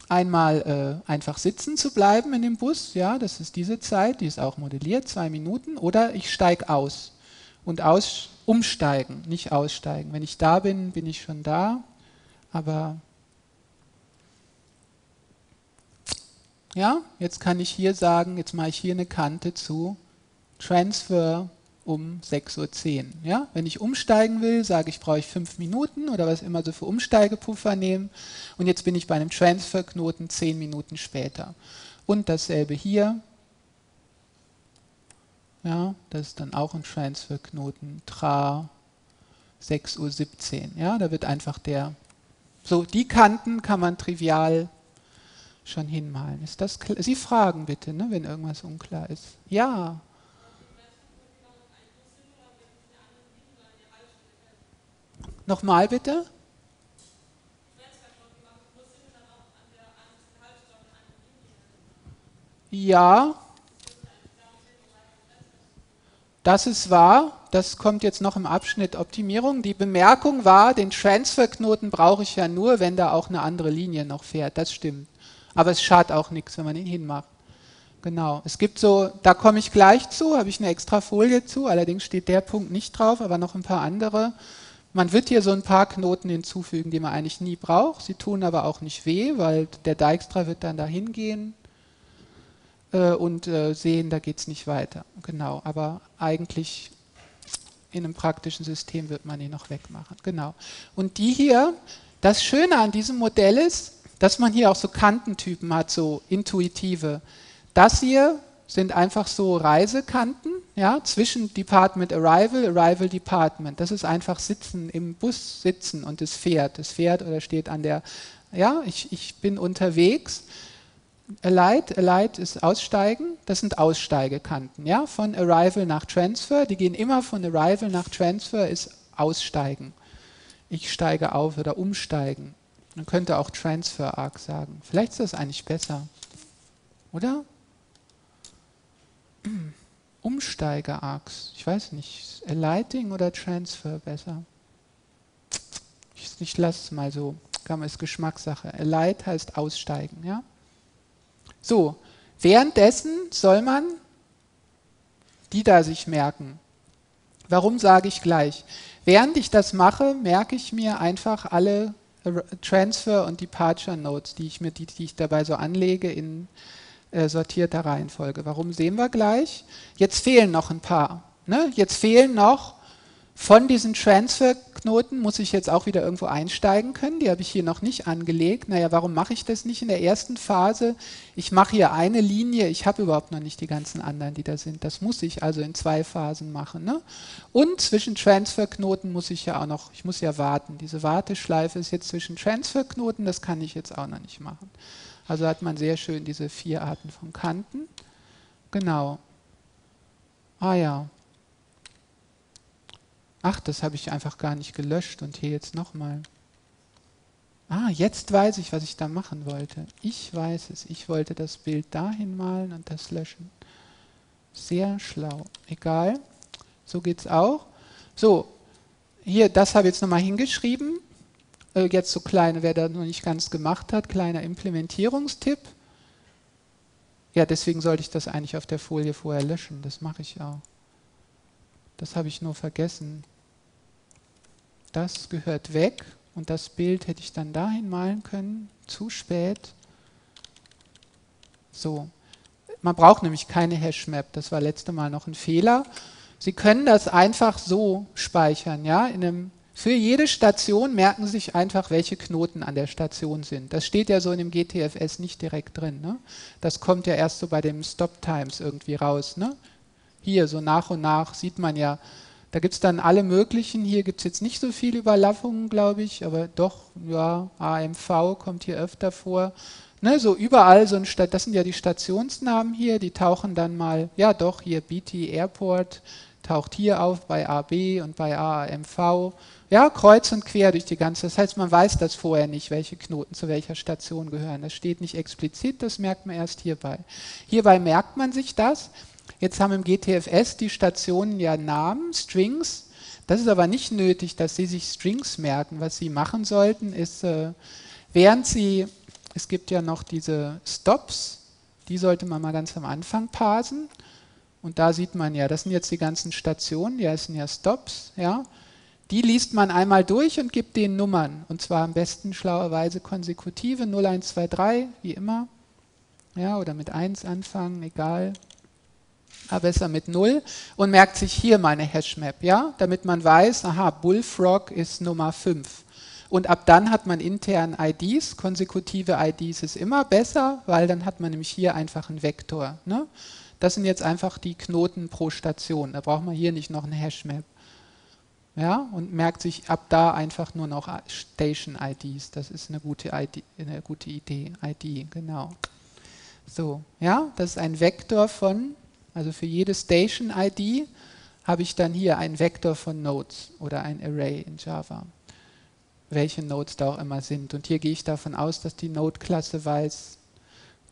einmal äh, einfach sitzen zu bleiben in dem Bus, ja, das ist diese Zeit, die ist auch modelliert, zwei Minuten, oder ich steige aus und aus, umsteigen, nicht aussteigen. Wenn ich da bin, bin ich schon da, aber ja, jetzt kann ich hier sagen, jetzt mache ich hier eine Kante zu Transfer um 6.10 Uhr. Ja? Wenn ich umsteigen will, sage ich, brauche ich fünf Minuten oder was immer so für Umsteigepuffer nehmen. Und jetzt bin ich bei einem Transferknoten zehn Minuten später. Und dasselbe hier. Ja, das ist dann auch ein Transferknoten, tra 6.17 Uhr. Ja, da wird einfach der, so die Kanten kann man trivial schon hinmalen. Ist das klar? Sie fragen bitte, ne, wenn irgendwas unklar ist. Ja. Nochmal bitte. Ja, das ist wahr. Das kommt jetzt noch im Abschnitt Optimierung. Die Bemerkung war, den Transferknoten brauche ich ja nur, wenn da auch eine andere Linie noch fährt. Das stimmt. Aber es schadet auch nichts, wenn man ihn hinmacht. Genau. Es gibt so, da komme ich gleich zu, habe ich eine extra Folie zu, allerdings steht der Punkt nicht drauf, aber noch ein paar andere. Man wird hier so ein paar Knoten hinzufügen, die man eigentlich nie braucht. Sie tun aber auch nicht weh, weil der Dijkstra wird dann dahin gehen äh, und äh, sehen, da geht es nicht weiter. Genau, aber eigentlich in einem praktischen System wird man die noch wegmachen. Genau. Und die hier, das Schöne an diesem Modell ist, dass man hier auch so Kantentypen hat, so intuitive. Das hier sind einfach so Reisekanten ja, zwischen Department Arrival, Arrival Department. Das ist einfach Sitzen, im Bus sitzen und es fährt. Es fährt oder steht an der, ja, ich, ich bin unterwegs. Alight, Alight ist Aussteigen, das sind Aussteigekanten, ja, von Arrival nach Transfer. Die gehen immer von Arrival nach Transfer, ist Aussteigen. Ich steige auf oder umsteigen. Man könnte auch Transfer Arc sagen. Vielleicht ist das eigentlich besser, oder? Umsteiger-Arcs. Ich weiß nicht, Alighting oder Transfer besser? Ich, ich lasse es mal so. Kann ist Geschmackssache. Alight heißt aussteigen, ja? So, währenddessen soll man die da sich merken. Warum sage ich gleich? Während ich das mache, merke ich mir einfach alle Transfer und Departure Notes, die ich mir, die, die ich dabei so anlege in äh, sortierter Reihenfolge. Warum sehen wir gleich? Jetzt fehlen noch ein paar. Ne? Jetzt fehlen noch von diesen Transfer Transferknoten muss ich jetzt auch wieder irgendwo einsteigen können. Die habe ich hier noch nicht angelegt. Naja, warum mache ich das nicht in der ersten Phase? Ich mache hier eine Linie, ich habe überhaupt noch nicht die ganzen anderen, die da sind. Das muss ich also in zwei Phasen machen. Ne? Und zwischen Transferknoten muss ich ja auch noch, ich muss ja warten. Diese Warteschleife ist jetzt zwischen Transferknoten, das kann ich jetzt auch noch nicht machen. Also hat man sehr schön diese vier Arten von Kanten. Genau. Ah ja, Ach, das habe ich einfach gar nicht gelöscht und hier jetzt nochmal. Ah, jetzt weiß ich, was ich da machen wollte. Ich weiß es. Ich wollte das Bild dahin malen und das löschen. Sehr schlau. Egal. So geht es auch. So, hier, das habe ich jetzt nochmal hingeschrieben. Äh, jetzt so kleine, wer da noch nicht ganz gemacht hat, kleiner Implementierungstipp. Ja, deswegen sollte ich das eigentlich auf der Folie vorher löschen. Das mache ich auch. Das habe ich nur vergessen das gehört weg und das Bild hätte ich dann dahin malen können. Zu spät. So. Man braucht nämlich keine Hashmap, das war letzte Mal noch ein Fehler. Sie können das einfach so speichern. Ja? In einem, für jede Station merken sich einfach, welche Knoten an der Station sind. Das steht ja so in dem GTFS nicht direkt drin. Ne? Das kommt ja erst so bei dem Stop Times irgendwie raus. Ne? Hier, so nach und nach sieht man ja, da gibt es dann alle möglichen, hier gibt es jetzt nicht so viele Überlappungen, glaube ich, aber doch, ja, AMV kommt hier öfter vor. Ne, so überall, so ein Stadt, das sind ja die Stationsnamen hier, die tauchen dann mal, ja doch, hier BT Airport taucht hier auf bei AB und bei AMV. Ja, kreuz und quer durch die ganze. Das heißt, man weiß das vorher nicht, welche Knoten zu welcher Station gehören. Das steht nicht explizit, das merkt man erst hierbei. Hierbei merkt man sich das. Jetzt haben im GTFS die Stationen ja Namen, Strings. Das ist aber nicht nötig, dass Sie sich Strings merken. Was Sie machen sollten, ist, äh, während Sie, es gibt ja noch diese Stops, die sollte man mal ganz am Anfang parsen. Und da sieht man ja, das sind jetzt die ganzen Stationen, die heißen ja Stops, ja. Die liest man einmal durch und gibt den Nummern. Und zwar am besten schlauerweise konsekutive 0123, wie immer. Ja, oder mit 1 anfangen, egal aber besser mit 0 und merkt sich hier meine Hashmap, ja, damit man weiß, aha, Bullfrog ist Nummer 5. Und ab dann hat man intern IDs, konsekutive IDs ist immer besser, weil dann hat man nämlich hier einfach einen Vektor. Ne? Das sind jetzt einfach die Knoten pro Station, da braucht man hier nicht noch eine Hashmap. Ja, und merkt sich ab da einfach nur noch Station IDs. Das ist eine gute, ID, eine gute Idee. ID, genau. So, ja, das ist ein Vektor von also für jede Station-ID habe ich dann hier einen Vektor von Nodes oder ein Array in Java, welche Nodes da auch immer sind. Und hier gehe ich davon aus, dass die Node-Klasse weiß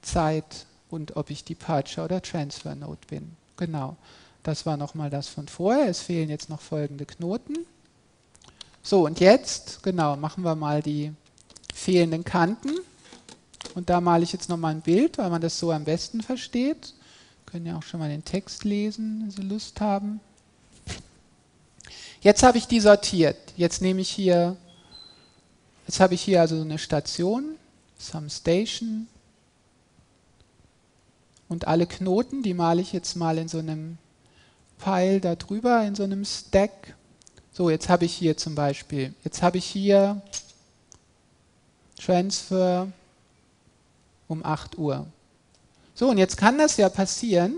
Zeit und ob ich Departure oder Transfer Node bin. Genau, das war nochmal das von vorher. Es fehlen jetzt noch folgende Knoten. So, und jetzt, genau, machen wir mal die fehlenden Kanten. Und da male ich jetzt nochmal ein Bild, weil man das so am besten versteht. Können ja auch schon mal den Text lesen, wenn Sie Lust haben. Jetzt habe ich die sortiert. Jetzt nehme ich hier, jetzt habe ich hier also eine Station, some station. Und alle Knoten, die male ich jetzt mal in so einem Pile da drüber, in so einem Stack. So, jetzt habe ich hier zum Beispiel, jetzt habe ich hier Transfer um 8 Uhr. So, und jetzt kann das ja passieren,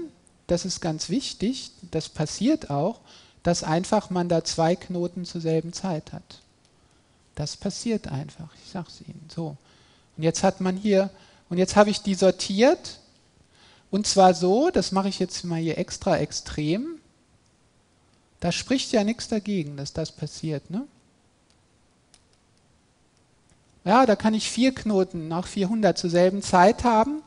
das ist ganz wichtig, das passiert auch, dass einfach man da zwei Knoten zur selben Zeit hat. Das passiert einfach, ich sage es Ihnen. So. Und jetzt hat man hier, und jetzt habe ich die sortiert, und zwar so, das mache ich jetzt mal hier extra extrem, da spricht ja nichts dagegen, dass das passiert. Ne? Ja, da kann ich vier Knoten nach 400 zur selben Zeit haben.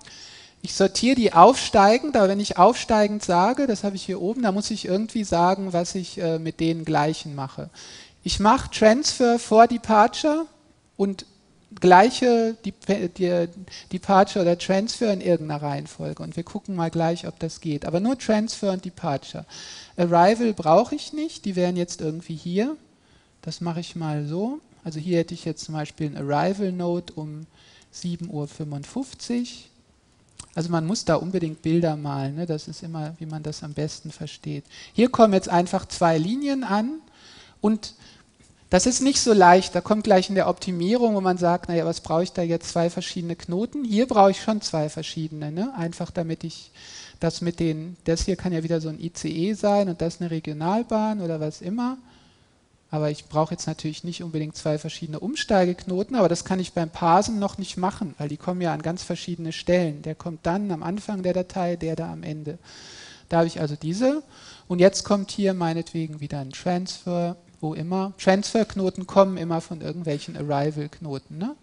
Ich sortiere die aufsteigend, aber wenn ich aufsteigend sage, das habe ich hier oben, da muss ich irgendwie sagen, was ich äh, mit denen gleichen mache. Ich mache Transfer vor Departure und gleiche Departure oder Transfer in irgendeiner Reihenfolge. Und wir gucken mal gleich, ob das geht. Aber nur Transfer und Departure. Arrival brauche ich nicht, die wären jetzt irgendwie hier. Das mache ich mal so. Also hier hätte ich jetzt zum Beispiel ein Arrival Node um 7.55 Uhr. Also man muss da unbedingt Bilder malen, ne? das ist immer, wie man das am besten versteht. Hier kommen jetzt einfach zwei Linien an und Das ist nicht so leicht. Da kommt gleich in der Optimierung, wo man sagt, naja, was brauche ich da jetzt? Zwei verschiedene Knoten. Hier brauche ich schon zwei verschiedene. Ne? Einfach damit ich das mit den, das hier kann ja wieder so ein ICE sein und das eine Regionalbahn oder was immer. Aber ich brauche jetzt natürlich nicht unbedingt zwei verschiedene Umsteigeknoten, aber das kann ich beim Parsen noch nicht machen, weil die kommen ja an ganz verschiedene Stellen. Der kommt dann am Anfang der Datei, der da am Ende. Da habe ich also diese. Und jetzt kommt hier meinetwegen wieder ein Transfer, wo immer. Transfer-Knoten kommen immer von irgendwelchen Arrival-Knoten. Ne?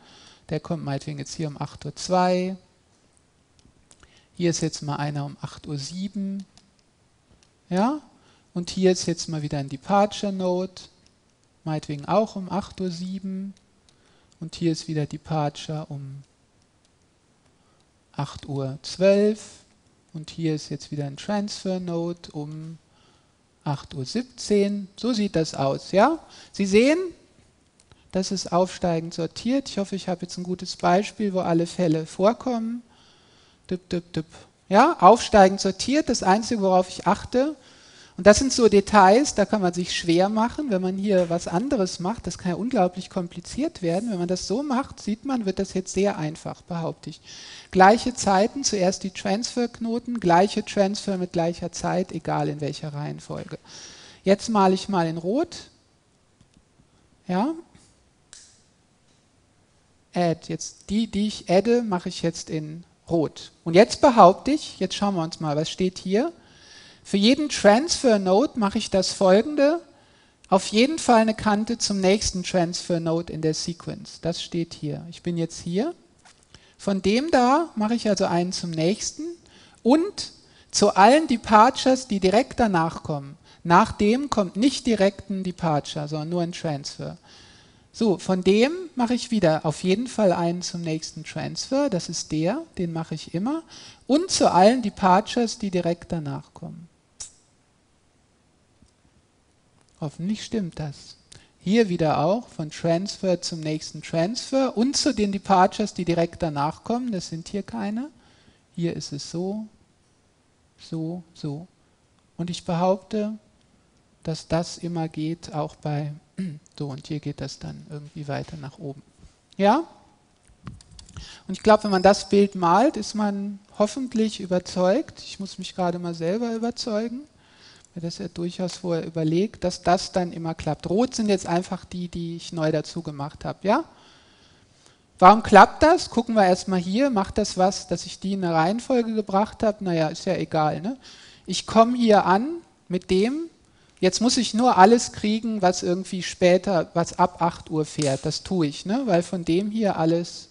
Der kommt meinetwegen jetzt hier um 8.02 Uhr. Hier ist jetzt mal einer um 8.07 Uhr. Ja? Und hier ist jetzt mal wieder ein Departure-Node meinetwegen auch um 8.07 Uhr und hier ist wieder Departure um 8.12 Uhr und hier ist jetzt wieder ein Transfer Node um 8.17 Uhr. So sieht das aus. Ja? Sie sehen, das ist aufsteigend sortiert. Ich hoffe, ich habe jetzt ein gutes Beispiel, wo alle Fälle vorkommen. Dip, dip, dip. Ja, aufsteigend sortiert. Das Einzige, worauf ich achte, und das sind so Details, da kann man sich schwer machen, wenn man hier was anderes macht. Das kann ja unglaublich kompliziert werden. Wenn man das so macht, sieht man, wird das jetzt sehr einfach, behaupte ich. Gleiche Zeiten, zuerst die Transferknoten, gleiche Transfer mit gleicher Zeit, egal in welcher Reihenfolge. Jetzt male ich mal in Rot. Ja. Add. Jetzt die, die ich adde, mache ich jetzt in Rot. Und jetzt behaupte ich, jetzt schauen wir uns mal, was steht hier. Für jeden Transfer Node mache ich das folgende. Auf jeden Fall eine Kante zum nächsten Transfer Node in der Sequence. Das steht hier. Ich bin jetzt hier. Von dem da mache ich also einen zum nächsten und zu allen Departures, die direkt danach kommen. Nach dem kommt nicht direkt ein Departure, sondern nur ein Transfer. So, von dem mache ich wieder auf jeden Fall einen zum nächsten Transfer. Das ist der, den mache ich immer. Und zu allen Departures, die direkt danach kommen. Hoffentlich stimmt das. Hier wieder auch von Transfer zum nächsten Transfer und zu den Departures, die direkt danach kommen. Das sind hier keine. Hier ist es so, so, so. Und ich behaupte, dass das immer geht, auch bei so und hier geht das dann irgendwie weiter nach oben. Ja? Und ich glaube, wenn man das Bild malt, ist man hoffentlich überzeugt. Ich muss mich gerade mal selber überzeugen das ja durchaus vorher überlegt, dass das dann immer klappt. Rot sind jetzt einfach die, die ich neu dazu gemacht habe. Ja? Warum klappt das? Gucken wir erstmal hier. Macht das was, dass ich die in eine Reihenfolge gebracht habe? Naja, ist ja egal. Ne? Ich komme hier an mit dem. Jetzt muss ich nur alles kriegen, was irgendwie später, was ab 8 Uhr fährt. Das tue ich, ne? weil von dem hier alles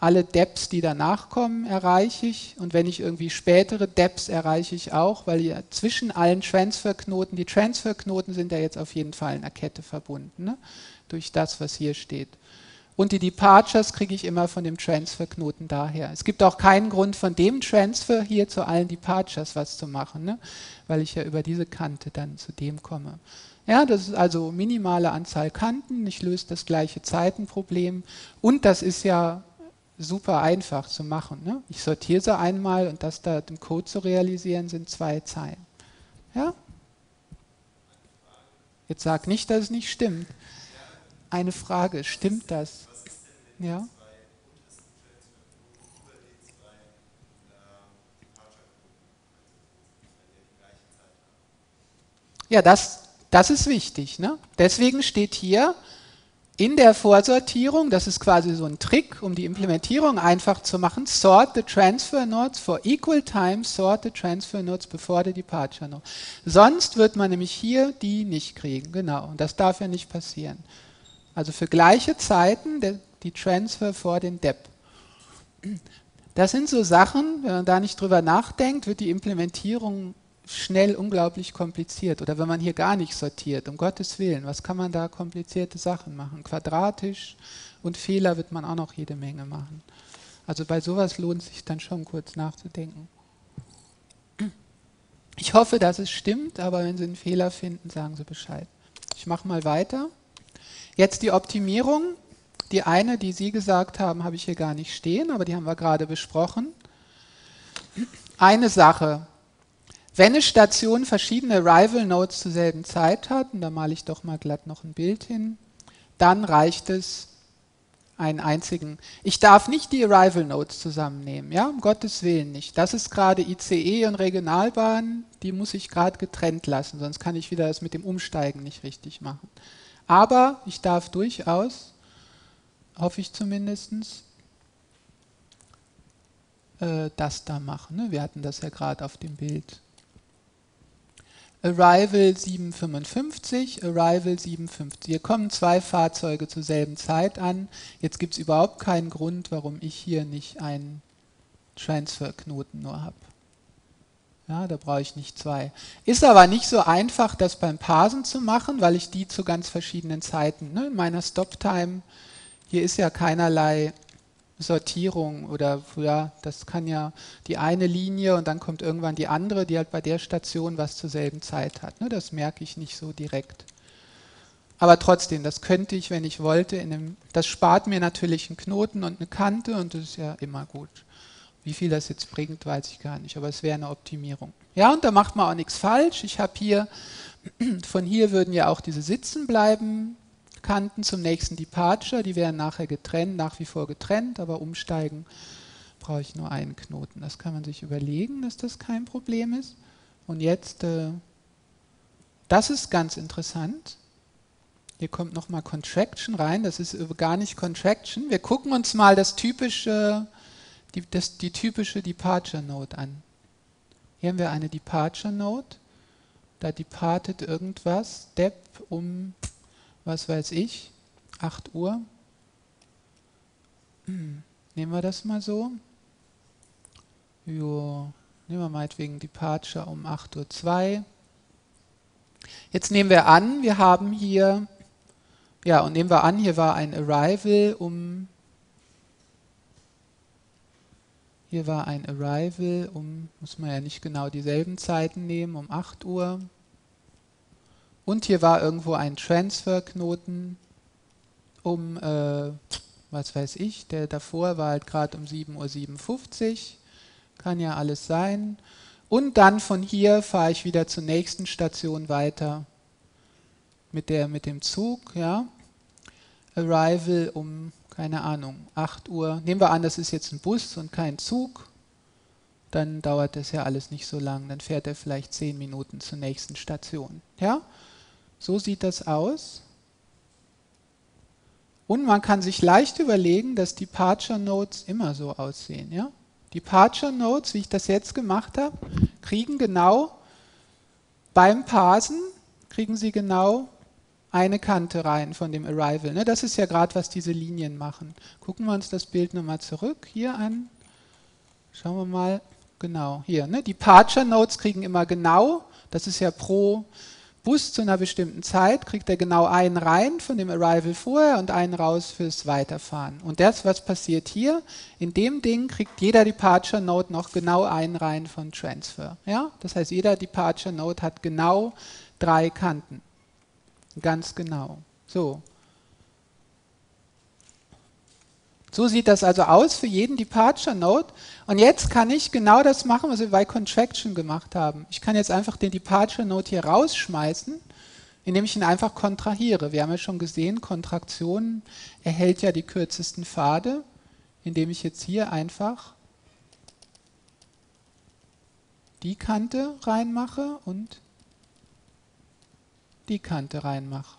alle Deps, die danach kommen, erreiche ich. Und wenn ich irgendwie spätere Deps erreiche ich auch, weil ja zwischen allen Transferknoten, die Transferknoten sind ja jetzt auf jeden Fall in der Kette verbunden, ne? durch das, was hier steht. Und die Departures kriege ich immer von dem Transferknoten daher. Es gibt auch keinen Grund, von dem Transfer hier zu allen Departures was zu machen, ne? weil ich ja über diese Kante dann zu dem komme. Ja, das ist also minimale Anzahl Kanten, ich löse das gleiche Zeitenproblem und das ist ja super einfach zu machen. Ne? Ich sortiere sie einmal und das da im Code zu realisieren sind zwei Zeilen. Ja? Jetzt sag nicht, dass es nicht stimmt. Eine Frage, stimmt das? Ja? Ja, das, das ist wichtig. Ne? Deswegen steht hier, in der Vorsortierung, das ist quasi so ein Trick, um die Implementierung einfach zu machen, sort the transfer nodes for equal time, sort the transfer nodes before the departure node. Sonst wird man nämlich hier die nicht kriegen, genau, und das darf ja nicht passieren. Also für gleiche Zeiten die Transfer vor den Dep. Das sind so Sachen, wenn man da nicht drüber nachdenkt, wird die Implementierung schnell unglaublich kompliziert. Oder wenn man hier gar nicht sortiert, um Gottes Willen, was kann man da komplizierte Sachen machen? Quadratisch und Fehler wird man auch noch jede Menge machen. Also bei sowas lohnt sich dann schon kurz nachzudenken. Ich hoffe, dass es stimmt, aber wenn Sie einen Fehler finden, sagen Sie Bescheid. Ich mache mal weiter. Jetzt die Optimierung. Die eine, die Sie gesagt haben, habe ich hier gar nicht stehen, aber die haben wir gerade besprochen. Eine Sache, wenn eine Station verschiedene Rival Nodes zur selben Zeit hat, und da male ich doch mal glatt noch ein Bild hin, dann reicht es, einen einzigen. Ich darf nicht die Arrival Notes zusammennehmen, ja, um Gottes Willen nicht. Das ist gerade ICE und Regionalbahn, die muss ich gerade getrennt lassen, sonst kann ich wieder das mit dem Umsteigen nicht richtig machen. Aber ich darf durchaus, hoffe ich zumindest, äh, das da machen. Ne? Wir hatten das ja gerade auf dem Bild. Arrival 755, Arrival 750. Hier kommen zwei Fahrzeuge zur selben Zeit an. Jetzt gibt es überhaupt keinen Grund, warum ich hier nicht einen Transferknoten nur habe. Ja, da brauche ich nicht zwei. Ist aber nicht so einfach, das beim Parsen zu machen, weil ich die zu ganz verschiedenen Zeiten, ne, in meiner Stop-Time, hier ist ja keinerlei Sortierung oder ja, das kann ja die eine Linie und dann kommt irgendwann die andere, die halt bei der Station was zur selben Zeit hat. Ne? Das merke ich nicht so direkt. Aber trotzdem, das könnte ich, wenn ich wollte, einem, das spart mir natürlich einen Knoten und eine Kante und das ist ja immer gut. Wie viel das jetzt bringt, weiß ich gar nicht, aber es wäre eine Optimierung. Ja, und da macht man auch nichts falsch. Ich habe hier, von hier würden ja auch diese Sitzen bleiben, Kanten zum nächsten Departure, die werden nachher getrennt, nach wie vor getrennt, aber umsteigen brauche ich nur einen Knoten. Das kann man sich überlegen, dass das kein Problem ist. Und jetzt, äh, das ist ganz interessant. Hier kommt nochmal Contraction rein, das ist gar nicht Contraction. Wir gucken uns mal das typische, die, das, die typische Departure Node an. Hier haben wir eine Departure Node, da departet irgendwas, Step um was weiß ich, 8 Uhr. Hm, nehmen wir das mal so. Jo, nehmen wir meinetwegen Departure um 8.02 Uhr. Jetzt nehmen wir an, wir haben hier, ja, und nehmen wir an, hier war ein Arrival um, hier war ein Arrival um, muss man ja nicht genau dieselben Zeiten nehmen, um 8 Uhr. Und hier war irgendwo ein Transferknoten um, äh, was weiß ich, der davor war halt gerade um 7.57 Uhr. Kann ja alles sein. Und dann von hier fahre ich wieder zur nächsten Station weiter mit, der, mit dem Zug. Ja. Arrival um, keine Ahnung, 8 Uhr. Nehmen wir an, das ist jetzt ein Bus und kein Zug. Dann dauert das ja alles nicht so lang. Dann fährt er vielleicht 10 Minuten zur nächsten Station. Ja. So sieht das aus. Und man kann sich leicht überlegen, dass Departure Nodes immer so aussehen. Ja? Departure Nodes, wie ich das jetzt gemacht habe, kriegen genau beim Parsen, kriegen sie genau eine Kante rein von dem Arrival. Ne? Das ist ja gerade, was diese Linien machen. Gucken wir uns das Bild nochmal zurück hier an. Schauen wir mal, genau, hier. Ne? Departure Nodes kriegen immer genau, das ist ja pro Bus zu einer bestimmten Zeit kriegt er genau einen rein von dem Arrival vorher und einen raus fürs Weiterfahren. Und das, was passiert hier, in dem Ding kriegt jeder Departure Node noch genau einen rein von Transfer. Ja? Das heißt, jeder Departure Node hat genau drei Kanten. Ganz genau. So. So sieht das also aus für jeden Departure Node. Und jetzt kann ich genau das machen, was wir bei Contraction gemacht haben. Ich kann jetzt einfach den Departure Node hier rausschmeißen, indem ich ihn einfach kontrahiere. Wir haben ja schon gesehen, Kontraktion erhält ja die kürzesten Pfade, indem ich jetzt hier einfach die Kante reinmache und die Kante reinmache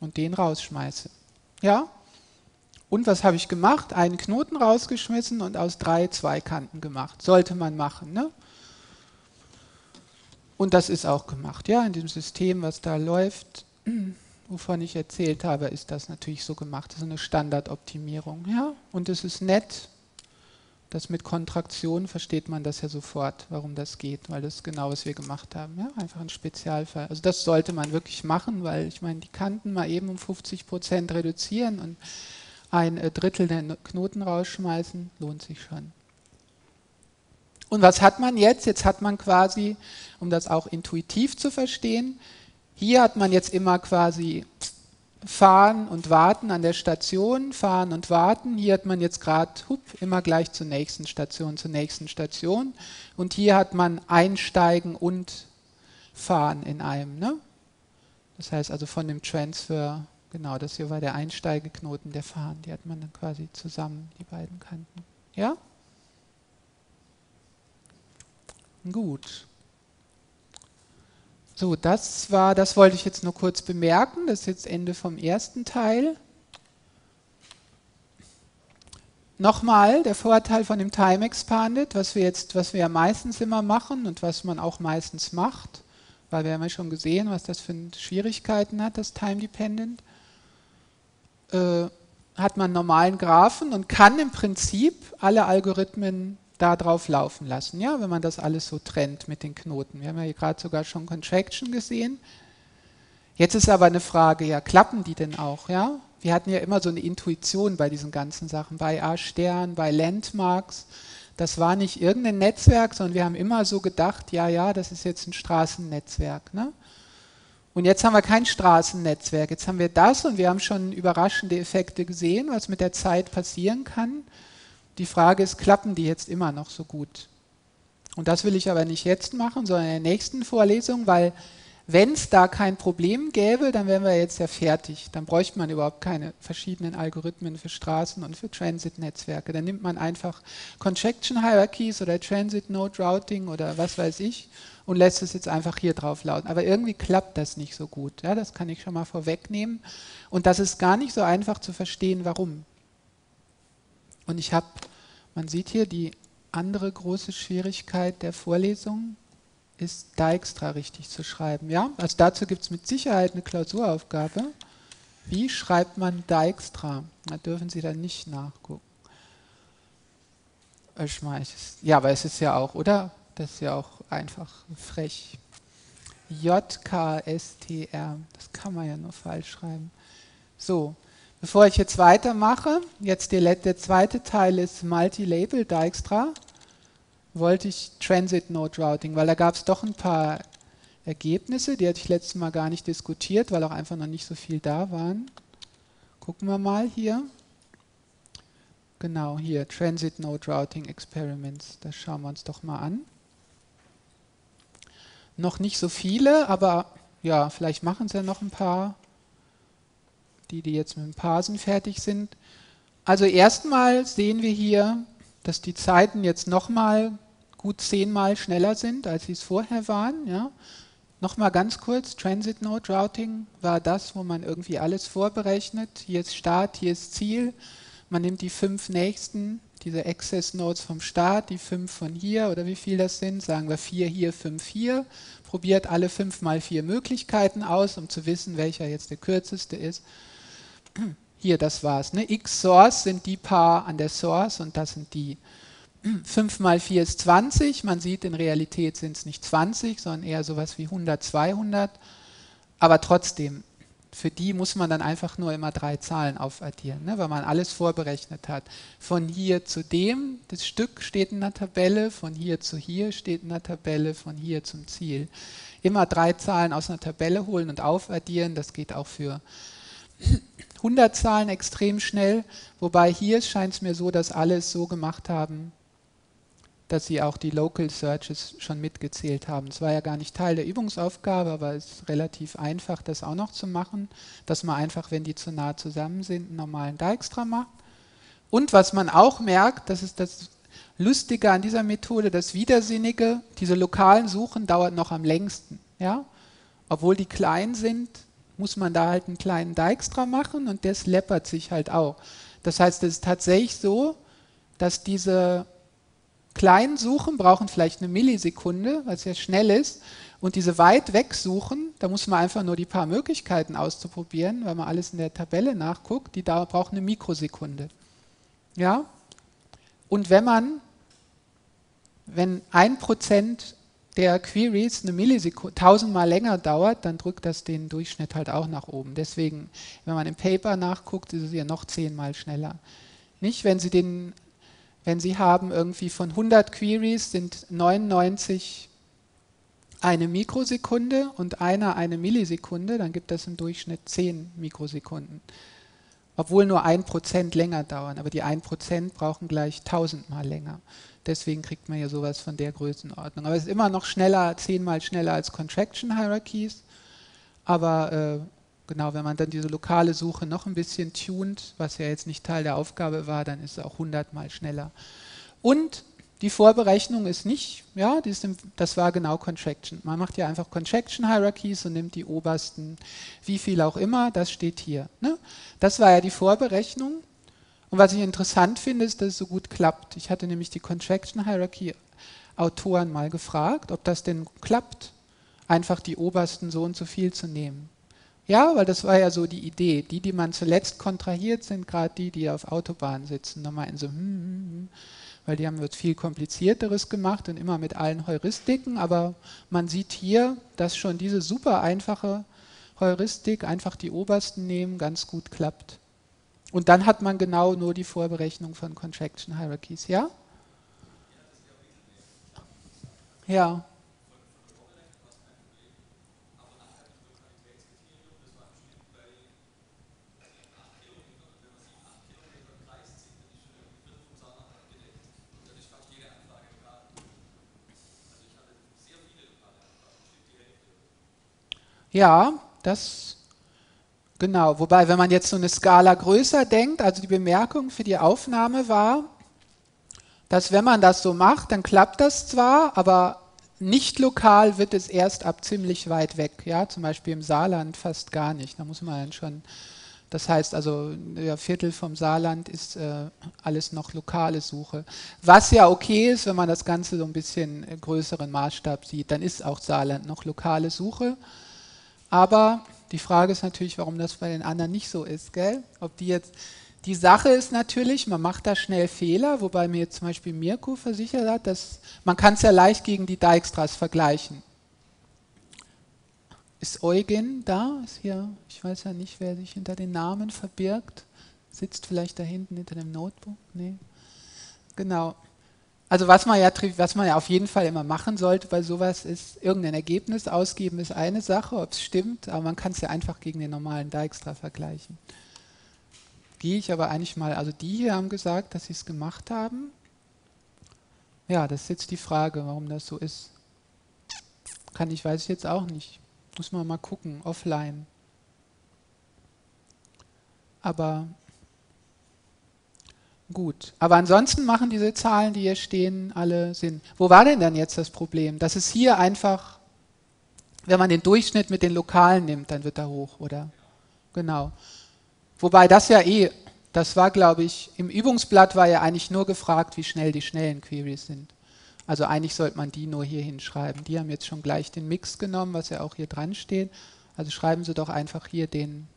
und den rausschmeiße. Ja? Und was habe ich gemacht? Einen Knoten rausgeschmissen und aus drei Zweikanten gemacht. Sollte man machen. Ne? Und das ist auch gemacht. Ja, in dem System, was da läuft, wovon ich erzählt habe, ist das natürlich so gemacht. Das ist eine Standardoptimierung. Ja? Und es ist nett, dass mit Kontraktion versteht man das ja sofort, warum das geht, weil das ist genau, was wir gemacht haben. Ja? Einfach ein Spezialfall. Also das sollte man wirklich machen, weil ich meine, die Kanten mal eben um 50 Prozent reduzieren und ein äh, Drittel der Knoten rausschmeißen, lohnt sich schon. Und was hat man jetzt? Jetzt hat man quasi, um das auch intuitiv zu verstehen, hier hat man jetzt immer quasi fahren und warten an der Station, fahren und warten. Hier hat man jetzt gerade immer gleich zur nächsten Station, zur nächsten Station. Und hier hat man einsteigen und fahren in einem. Ne? Das heißt also von dem Transfer Genau, das hier war der Einsteigeknoten der Fahnen. Die hat man dann quasi zusammen, die beiden Kanten. Ja? Gut. So, das war, das wollte ich jetzt nur kurz bemerken. Das ist jetzt Ende vom ersten Teil. Nochmal der Vorteil von dem Time Expanded, was wir jetzt, was wir ja meistens immer machen und was man auch meistens macht, weil wir haben ja schon gesehen, was das für Schwierigkeiten hat, das Time Dependent, äh, hat man normalen Graphen und kann im Prinzip alle Algorithmen da drauf laufen lassen, ja, wenn man das alles so trennt mit den Knoten. Wir haben ja hier gerade sogar schon Contraction gesehen. Jetzt ist aber eine Frage, ja, klappen die denn auch, ja? wir hatten ja immer so eine Intuition bei diesen ganzen Sachen, bei A-Stern, bei Landmarks. Das war nicht irgendein Netzwerk, sondern wir haben immer so gedacht, ja, ja, das ist jetzt ein Straßennetzwerk. Ne? Und jetzt haben wir kein Straßennetzwerk, jetzt haben wir das und wir haben schon überraschende Effekte gesehen, was mit der Zeit passieren kann. Die Frage ist, klappen die jetzt immer noch so gut? Und das will ich aber nicht jetzt machen, sondern in der nächsten Vorlesung, weil wenn es da kein Problem gäbe, dann wären wir jetzt ja fertig. Dann bräuchte man überhaupt keine verschiedenen Algorithmen für Straßen und für Transit-Netzwerke. Dann nimmt man einfach Conjection Hierarchies oder Transit Node Routing oder was weiß ich und lässt es jetzt einfach hier drauf lauten. Aber irgendwie klappt das nicht so gut. Ja, das kann ich schon mal vorwegnehmen. Und das ist gar nicht so einfach zu verstehen, warum. Und ich habe, man sieht hier die andere große Schwierigkeit der Vorlesung ist Dijkstra richtig zu schreiben. Ja? Also dazu gibt es mit Sicherheit eine Klausuraufgabe. Wie schreibt man Dijkstra? Da dürfen Sie dann nicht nachgucken. Ja, aber es ist ja auch, oder? Das ist ja auch einfach frech. J-K-S-T-R. Das kann man ja nur falsch schreiben. So, bevor ich jetzt weitermache, jetzt der, der zweite Teil ist Multi-Label Dijkstra wollte ich Transit Node Routing, weil da gab es doch ein paar Ergebnisse, die hatte ich letztes Mal gar nicht diskutiert, weil auch einfach noch nicht so viel da waren. Gucken wir mal hier. Genau, hier, Transit Node Routing Experiments. Das schauen wir uns doch mal an. Noch nicht so viele, aber ja, vielleicht machen sie ja noch ein paar, die, die jetzt mit dem Parsen fertig sind. Also erstmal sehen wir hier, dass die Zeiten jetzt nochmal gut zehnmal schneller sind, als sie es vorher waren. Ja. Nochmal ganz kurz, Transit Node Routing war das, wo man irgendwie alles vorberechnet. Hier ist Start, hier ist Ziel. Man nimmt die fünf nächsten, diese Access Nodes vom Start, die fünf von hier oder wie viel das sind, sagen wir vier hier, fünf hier. Probiert alle fünf mal vier Möglichkeiten aus, um zu wissen, welcher jetzt der kürzeste ist. Hier, das war's. Ne? X Source sind die paar an der Source und das sind die. 5 mal 4 ist 20. Man sieht, in Realität sind es nicht 20, sondern eher sowas wie 100, 200. Aber trotzdem, für die muss man dann einfach nur immer drei Zahlen aufaddieren, ne? weil man alles vorberechnet hat. Von hier zu dem, das Stück steht in der Tabelle, von hier zu hier steht in der Tabelle, von hier zum Ziel. Immer drei Zahlen aus einer Tabelle holen und aufaddieren, das geht auch für 100 Zahlen extrem schnell, wobei hier scheint es mir so, dass alle es so gemacht haben, dass sie auch die Local Searches schon mitgezählt haben. Es war ja gar nicht Teil der Übungsaufgabe, aber es ist relativ einfach, das auch noch zu machen, dass man einfach, wenn die zu nah zusammen sind, einen normalen Dijkstra macht. Und was man auch merkt, das ist das Lustige an dieser Methode, das Widersinnige, diese lokalen Suchen dauert noch am längsten. Ja? Obwohl die klein sind, muss man da halt einen kleinen Dijkstra machen und der läppert sich halt auch. Das heißt, es ist tatsächlich so, dass diese kleinen Suchen brauchen vielleicht eine Millisekunde, was ja schnell ist. Und diese weit weg suchen, da muss man einfach nur die paar Möglichkeiten auszuprobieren, weil man alles in der Tabelle nachguckt, die da brauchen eine Mikrosekunde. Ja? Und wenn man, wenn ein Prozent der Queries eine Millisekunde, tausendmal länger dauert, dann drückt das den Durchschnitt halt auch nach oben. Deswegen, wenn man im Paper nachguckt, ist es ja noch zehnmal schneller. Nicht, wenn Sie den, wenn Sie haben irgendwie von 100 Queries sind 99 eine Mikrosekunde und einer eine Millisekunde, dann gibt das im Durchschnitt 10 Mikrosekunden. Obwohl nur ein Prozent länger dauern, aber die ein Prozent brauchen gleich tausendmal länger. Deswegen kriegt man ja sowas von der Größenordnung. Aber es ist immer noch schneller, zehnmal schneller als Contraction Hierarchies. Aber äh, genau, wenn man dann diese lokale Suche noch ein bisschen tunt, was ja jetzt nicht Teil der Aufgabe war, dann ist es auch hundertmal schneller. Und die Vorberechnung ist nicht, ja, ist im, das war genau Contraction. Man macht ja einfach Contraction Hierarchies und nimmt die obersten, wie viel auch immer, das steht hier. Ne? Das war ja die Vorberechnung. Und was ich interessant finde, ist, dass es so gut klappt. Ich hatte nämlich die Contraction Hierarchy Autoren mal gefragt, ob das denn klappt, einfach die obersten so und so viel zu nehmen. Ja, weil das war ja so die Idee. Die, die man zuletzt kontrahiert, sind gerade die, die auf Autobahnen sitzen. Da meinten so, hm, hm, hm weil die haben wird viel komplizierteres gemacht und immer mit allen Heuristiken, aber man sieht hier, dass schon diese super einfache Heuristik, einfach die obersten nehmen, ganz gut klappt. Und dann hat man genau nur die Vorberechnung von Contraction Hierarchies, ja? Ja. Ja, das genau. Wobei, wenn man jetzt so eine Skala größer denkt, also die Bemerkung für die Aufnahme war, dass wenn man das so macht, dann klappt das zwar, aber nicht lokal wird es erst ab ziemlich weit weg. Ja, zum Beispiel im Saarland fast gar nicht. Da muss man dann schon. Das heißt also, ja, Viertel vom Saarland ist äh, alles noch lokale Suche. Was ja okay ist, wenn man das Ganze so ein bisschen größeren Maßstab sieht, dann ist auch Saarland noch lokale Suche. Aber die Frage ist natürlich, warum das bei den anderen nicht so ist, gell? Ob die jetzt die Sache ist natürlich, man macht da schnell Fehler, wobei mir jetzt zum Beispiel Mirko versichert hat, dass man kann es ja leicht gegen die Dijkstras vergleichen. Ist Eugen da? Ist hier, ich weiß ja nicht, wer sich hinter den Namen verbirgt. Sitzt vielleicht da hinten hinter dem Notebook? Nee. Genau. Also was man, ja, was man ja auf jeden Fall immer machen sollte bei sowas ist, irgendein Ergebnis ausgeben ist eine Sache, ob es stimmt, aber man kann es ja einfach gegen den normalen Dijkstra vergleichen. Gehe ich aber eigentlich mal, also die hier haben gesagt, dass sie es gemacht haben. Ja, das ist jetzt die Frage, warum das so ist. Kann ich, weiß ich jetzt auch nicht. Muss man mal gucken, offline. Aber Gut, aber ansonsten machen diese Zahlen, die hier stehen, alle Sinn. Wo war denn dann jetzt das Problem? Das ist hier einfach, wenn man den Durchschnitt mit den Lokalen nimmt, dann wird er hoch, oder? Genau. Wobei das ja eh, das war glaube ich, im Übungsblatt war ja eigentlich nur gefragt, wie schnell die schnellen Queries sind. Also eigentlich sollte man die nur hier hinschreiben. Die haben jetzt schon gleich den Mix genommen, was ja auch hier dran steht. Also schreiben Sie doch einfach hier den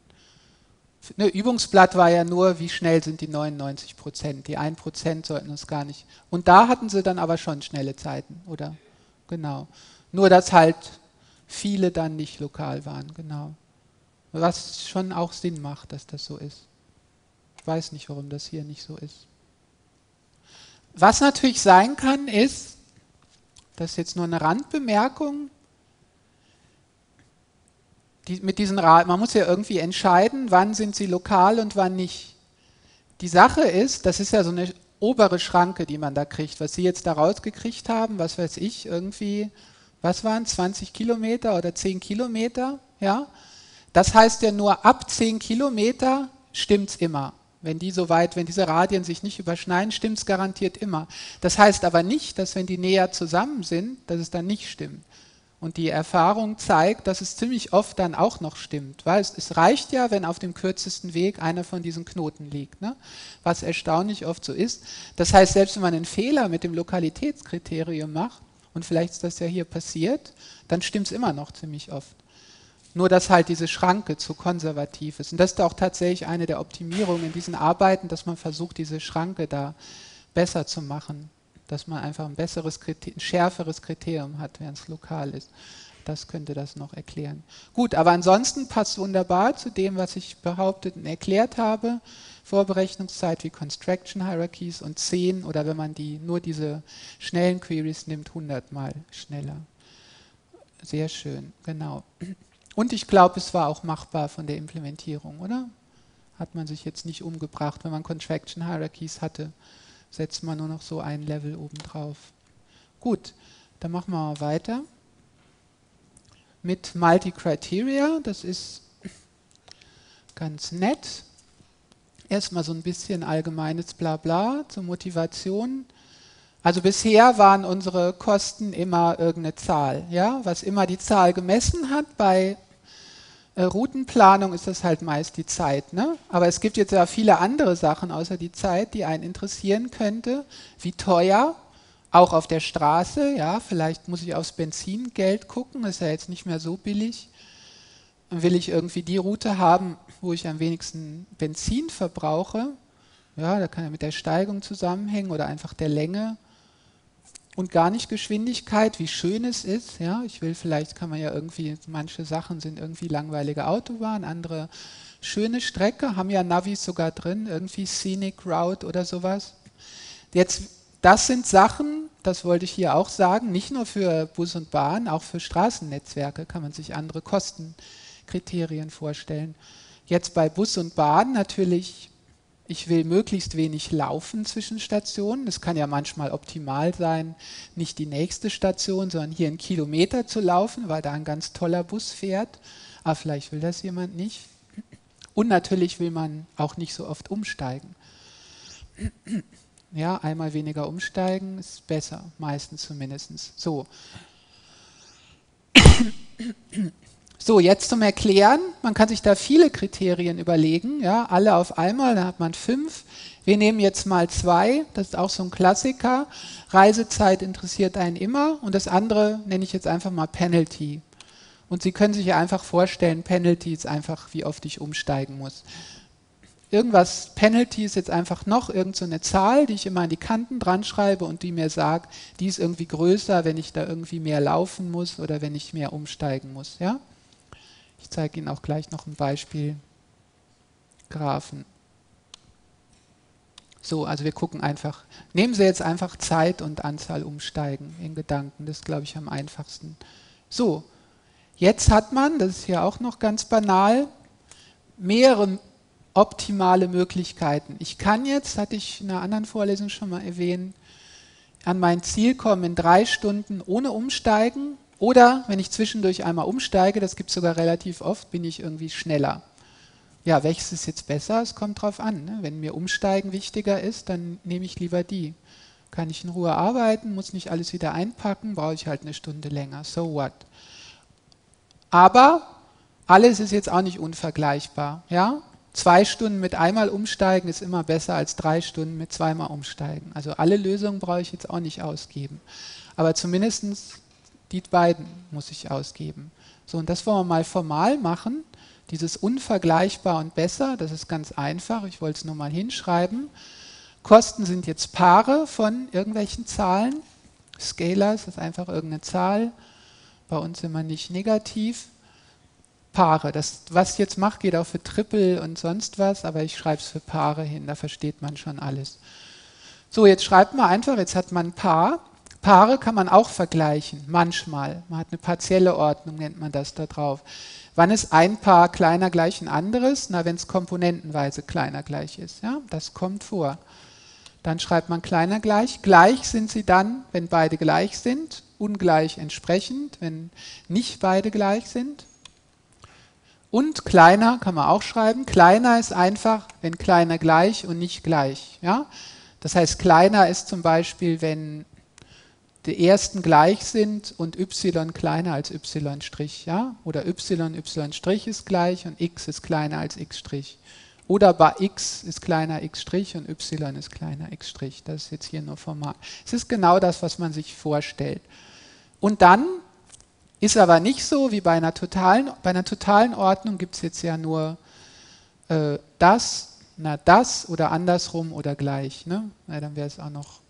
Ne, Übungsblatt war ja nur, wie schnell sind die 99 Prozent. Die 1 Prozent sollten es gar nicht. Und da hatten sie dann aber schon schnelle Zeiten, oder? Genau. Nur, dass halt viele dann nicht lokal waren, genau. Was schon auch Sinn macht, dass das so ist. Ich weiß nicht, warum das hier nicht so ist. Was natürlich sein kann, ist, das ist jetzt nur eine Randbemerkung, die, mit diesen man muss ja irgendwie entscheiden, wann sind sie lokal und wann nicht. Die Sache ist, das ist ja so eine obere Schranke, die man da kriegt. Was Sie jetzt da rausgekriegt haben, was weiß ich, irgendwie, was waren 20 Kilometer oder 10 Kilometer, ja? Das heißt ja nur ab 10 Kilometer stimmt es immer. Wenn die so weit, wenn diese Radien sich nicht überschneiden, stimmt es garantiert immer. Das heißt aber nicht, dass wenn die näher zusammen sind, dass es dann nicht stimmt. Und die Erfahrung zeigt, dass es ziemlich oft dann auch noch stimmt, weil es, es reicht ja, wenn auf dem kürzesten Weg einer von diesen Knoten liegt, ne? was erstaunlich oft so ist. Das heißt, selbst wenn man einen Fehler mit dem Lokalitätskriterium macht, und vielleicht ist das ja hier passiert, dann stimmt es immer noch ziemlich oft. Nur dass halt diese Schranke zu konservativ ist. Und das ist auch tatsächlich eine der Optimierungen in diesen Arbeiten, dass man versucht, diese Schranke da besser zu machen dass man einfach ein besseres, ein schärferes Kriterium hat, wenn es lokal ist. Das könnte das noch erklären. Gut, aber ansonsten passt wunderbar zu dem, was ich behauptet und erklärt habe. Vorberechnungszeit wie Construction Hierarchies und 10 oder wenn man die nur diese schnellen Queries nimmt, 100 mal schneller. Sehr schön, genau. Und ich glaube, es war auch machbar von der Implementierung, oder? Hat man sich jetzt nicht umgebracht, wenn man Contraction Hierarchies hatte setzt man nur noch so ein Level oben drauf. Gut, dann machen wir weiter mit Multi-Criteria. Das ist ganz nett. Erstmal so ein bisschen allgemeines Blabla zur Motivation. Also bisher waren unsere Kosten immer irgendeine Zahl. Ja? Was immer die Zahl gemessen hat, bei äh, Routenplanung ist das halt meist die Zeit. Ne? Aber es gibt jetzt ja viele andere Sachen außer die Zeit, die einen interessieren könnte. Wie teuer, auch auf der Straße. Ja? Vielleicht muss ich aufs Benzingeld gucken, ist ja jetzt nicht mehr so billig. Will ich irgendwie die Route haben, wo ich am wenigsten Benzin verbrauche? Ja, da kann ja mit der Steigung zusammenhängen oder einfach der Länge und gar nicht Geschwindigkeit, wie schön es ist. Ja, ich will vielleicht, kann man ja irgendwie, manche Sachen sind irgendwie langweilige Autobahnen, andere schöne Strecke, haben ja Navis sogar drin, irgendwie Scenic Route oder sowas. Jetzt, das sind Sachen, das wollte ich hier auch sagen, nicht nur für Bus und Bahn, auch für Straßennetzwerke kann man sich andere Kostenkriterien vorstellen. Jetzt bei Bus und Bahn natürlich ich will möglichst wenig laufen zwischen Stationen. Es kann ja manchmal optimal sein, nicht die nächste Station, sondern hier einen Kilometer zu laufen, weil da ein ganz toller Bus fährt. Aber vielleicht will das jemand nicht. Und natürlich will man auch nicht so oft umsteigen. Ja, einmal weniger umsteigen ist besser, meistens zumindest. So. So, jetzt zum Erklären. Man kann sich da viele Kriterien überlegen, ja, alle auf einmal, da hat man fünf. Wir nehmen jetzt mal zwei, das ist auch so ein Klassiker. Reisezeit interessiert einen immer und das andere nenne ich jetzt einfach mal Penalty. Und Sie können sich ja einfach vorstellen, Penalty ist einfach, wie oft ich umsteigen muss. Irgendwas, Penalty ist jetzt einfach noch irgendeine so Zahl, die ich immer an die Kanten dran schreibe und die mir sagt, die ist irgendwie größer, wenn ich da irgendwie mehr laufen muss oder wenn ich mehr umsteigen muss. Ja? Ich zeige Ihnen auch gleich noch ein Beispiel. Graphen. So, also wir gucken einfach. Nehmen Sie jetzt einfach Zeit und Anzahl umsteigen in Gedanken. Das ist, glaube ich, am einfachsten. So, jetzt hat man, das ist hier auch noch ganz banal, mehrere optimale Möglichkeiten. Ich kann jetzt, hatte ich in einer anderen Vorlesung schon mal erwähnt, an mein Ziel kommen in drei Stunden ohne Umsteigen oder wenn ich zwischendurch einmal umsteige, das gibt es sogar relativ oft, bin ich irgendwie schneller. Ja, welches ist jetzt besser? Es kommt drauf an. Ne? Wenn mir Umsteigen wichtiger ist, dann nehme ich lieber die. Kann ich in Ruhe arbeiten, muss nicht alles wieder einpacken, brauche ich halt eine Stunde länger. So what? Aber alles ist jetzt auch nicht unvergleichbar. Ja? Zwei Stunden mit einmal umsteigen ist immer besser als drei Stunden mit zweimal umsteigen. Also alle Lösungen brauche ich jetzt auch nicht ausgeben. Aber zumindest die beiden muss ich ausgeben. So, und das wollen wir mal formal machen. Dieses unvergleichbar und besser, das ist ganz einfach. Ich wollte es nur mal hinschreiben. Kosten sind jetzt Paare von irgendwelchen Zahlen. Scalars ist einfach irgendeine Zahl. Bei uns immer nicht negativ. Paare. Das, was ich jetzt mache, geht auch für Triple und sonst was, aber ich schreibe es für Paare hin, da versteht man schon alles. So, jetzt schreibt man einfach, jetzt hat man ein Paar Paare kann man auch vergleichen, manchmal. Man hat eine partielle Ordnung, nennt man das da drauf. Wann ist ein Paar kleiner gleich ein anderes? Na, wenn es komponentenweise kleiner gleich ist. Ja, das kommt vor. Dann schreibt man kleiner gleich. Gleich sind sie dann, wenn beide gleich sind. Ungleich entsprechend, wenn nicht beide gleich sind. Und kleiner kann man auch schreiben. Kleiner ist einfach, wenn kleiner gleich und nicht gleich. Ja? Das heißt, kleiner ist zum Beispiel, wenn die ersten gleich sind und y kleiner als y', ja? Oder y, y' ist gleich und x ist kleiner als x'. Oder bei x ist kleiner x' und y ist kleiner x'. Das ist jetzt hier nur formal. Es ist genau das, was man sich vorstellt. Und dann ist aber nicht so wie bei einer totalen, bei einer totalen Ordnung gibt es jetzt ja nur äh, das, na das oder andersrum oder gleich. Ne? Ja, dann wäre es auch noch